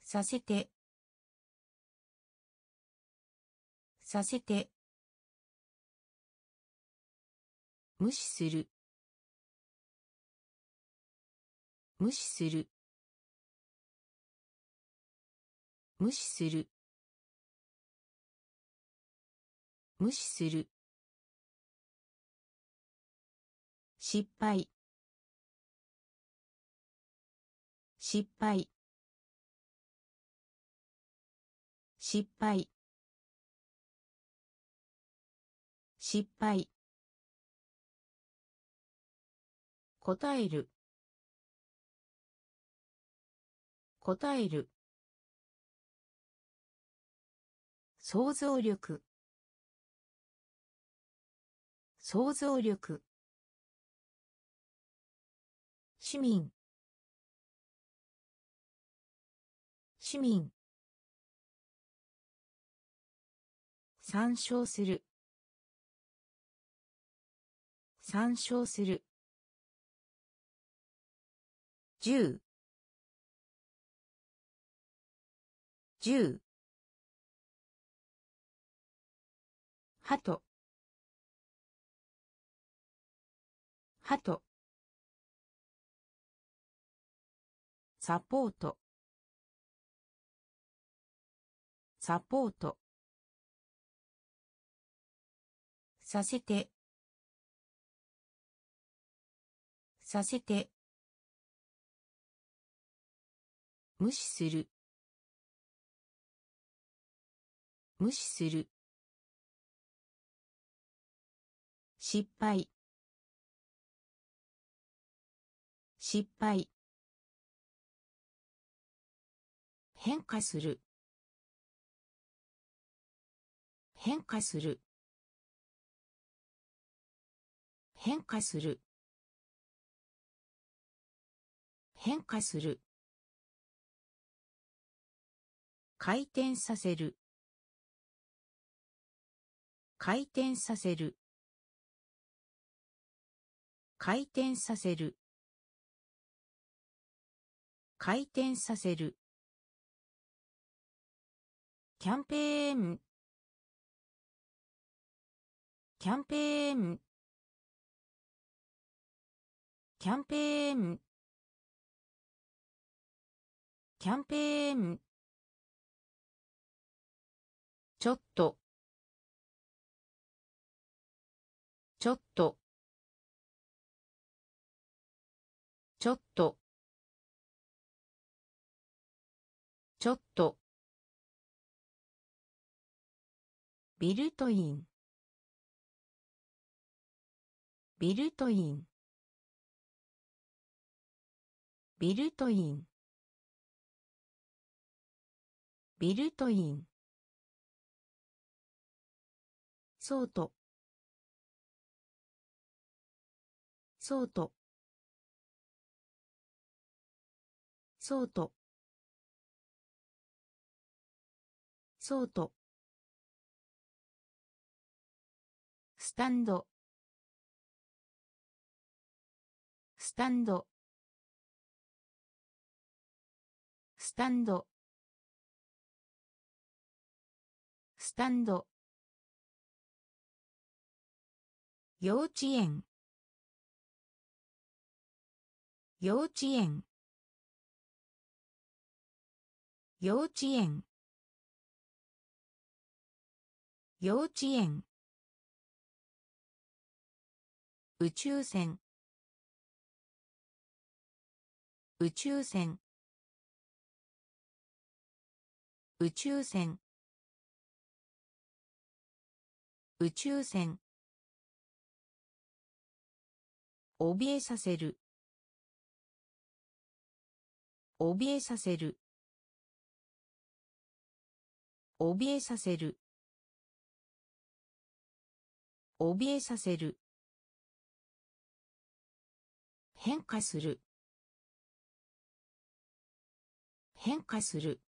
させて。させて。無視する。無視する。無視する。無視する。失敗。失敗。失敗。失敗。答える。答える。想像力。想像力。市民。市民。参照する。参照する。十。十。はとはとサポート。サポート。させて。させて。無視する。無視する。失敗。失敗。変化する。変化する。変化する。変化する。回転させる。回転させる。回転させる。回転させる。キャンペーン。キャンペーン。キャンペーン。キャンペーン。ちょっと。ちょっと。ちょっと。ちょっと。ビルトイン。ビルトイン。ビルトイン。ビルトイン。そうと。そうと。そうと。そうと。スタンド。スタンド。スタンド。スタンド。幼稚園。幼稚園。幼稚園。幼稚園。宇宙船。宇宙船。宇宙船。宇宙船。怯えさせる。怯えさせる。怯えさせる。怯えさせる。変化する。変化する。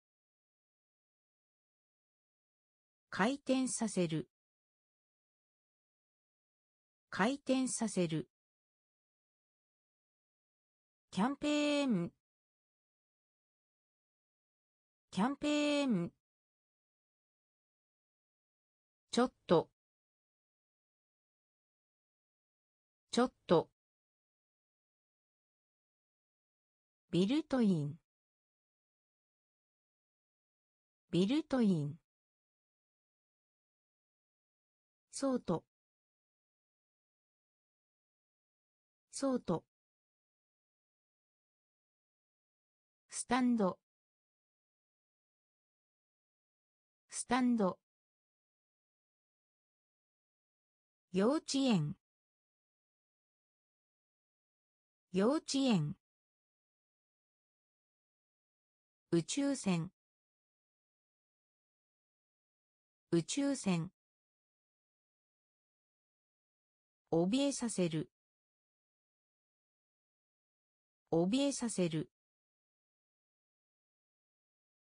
回転させる。回転させる。キャンペーン。キャンペーン。ちょっと。ちょっと。ビルトイン。ビルトイン。そうとそうとスタンド。スタンド。幼稚園。幼稚園。宇宙船。宇宙船。怯えさせる。怯えさせる。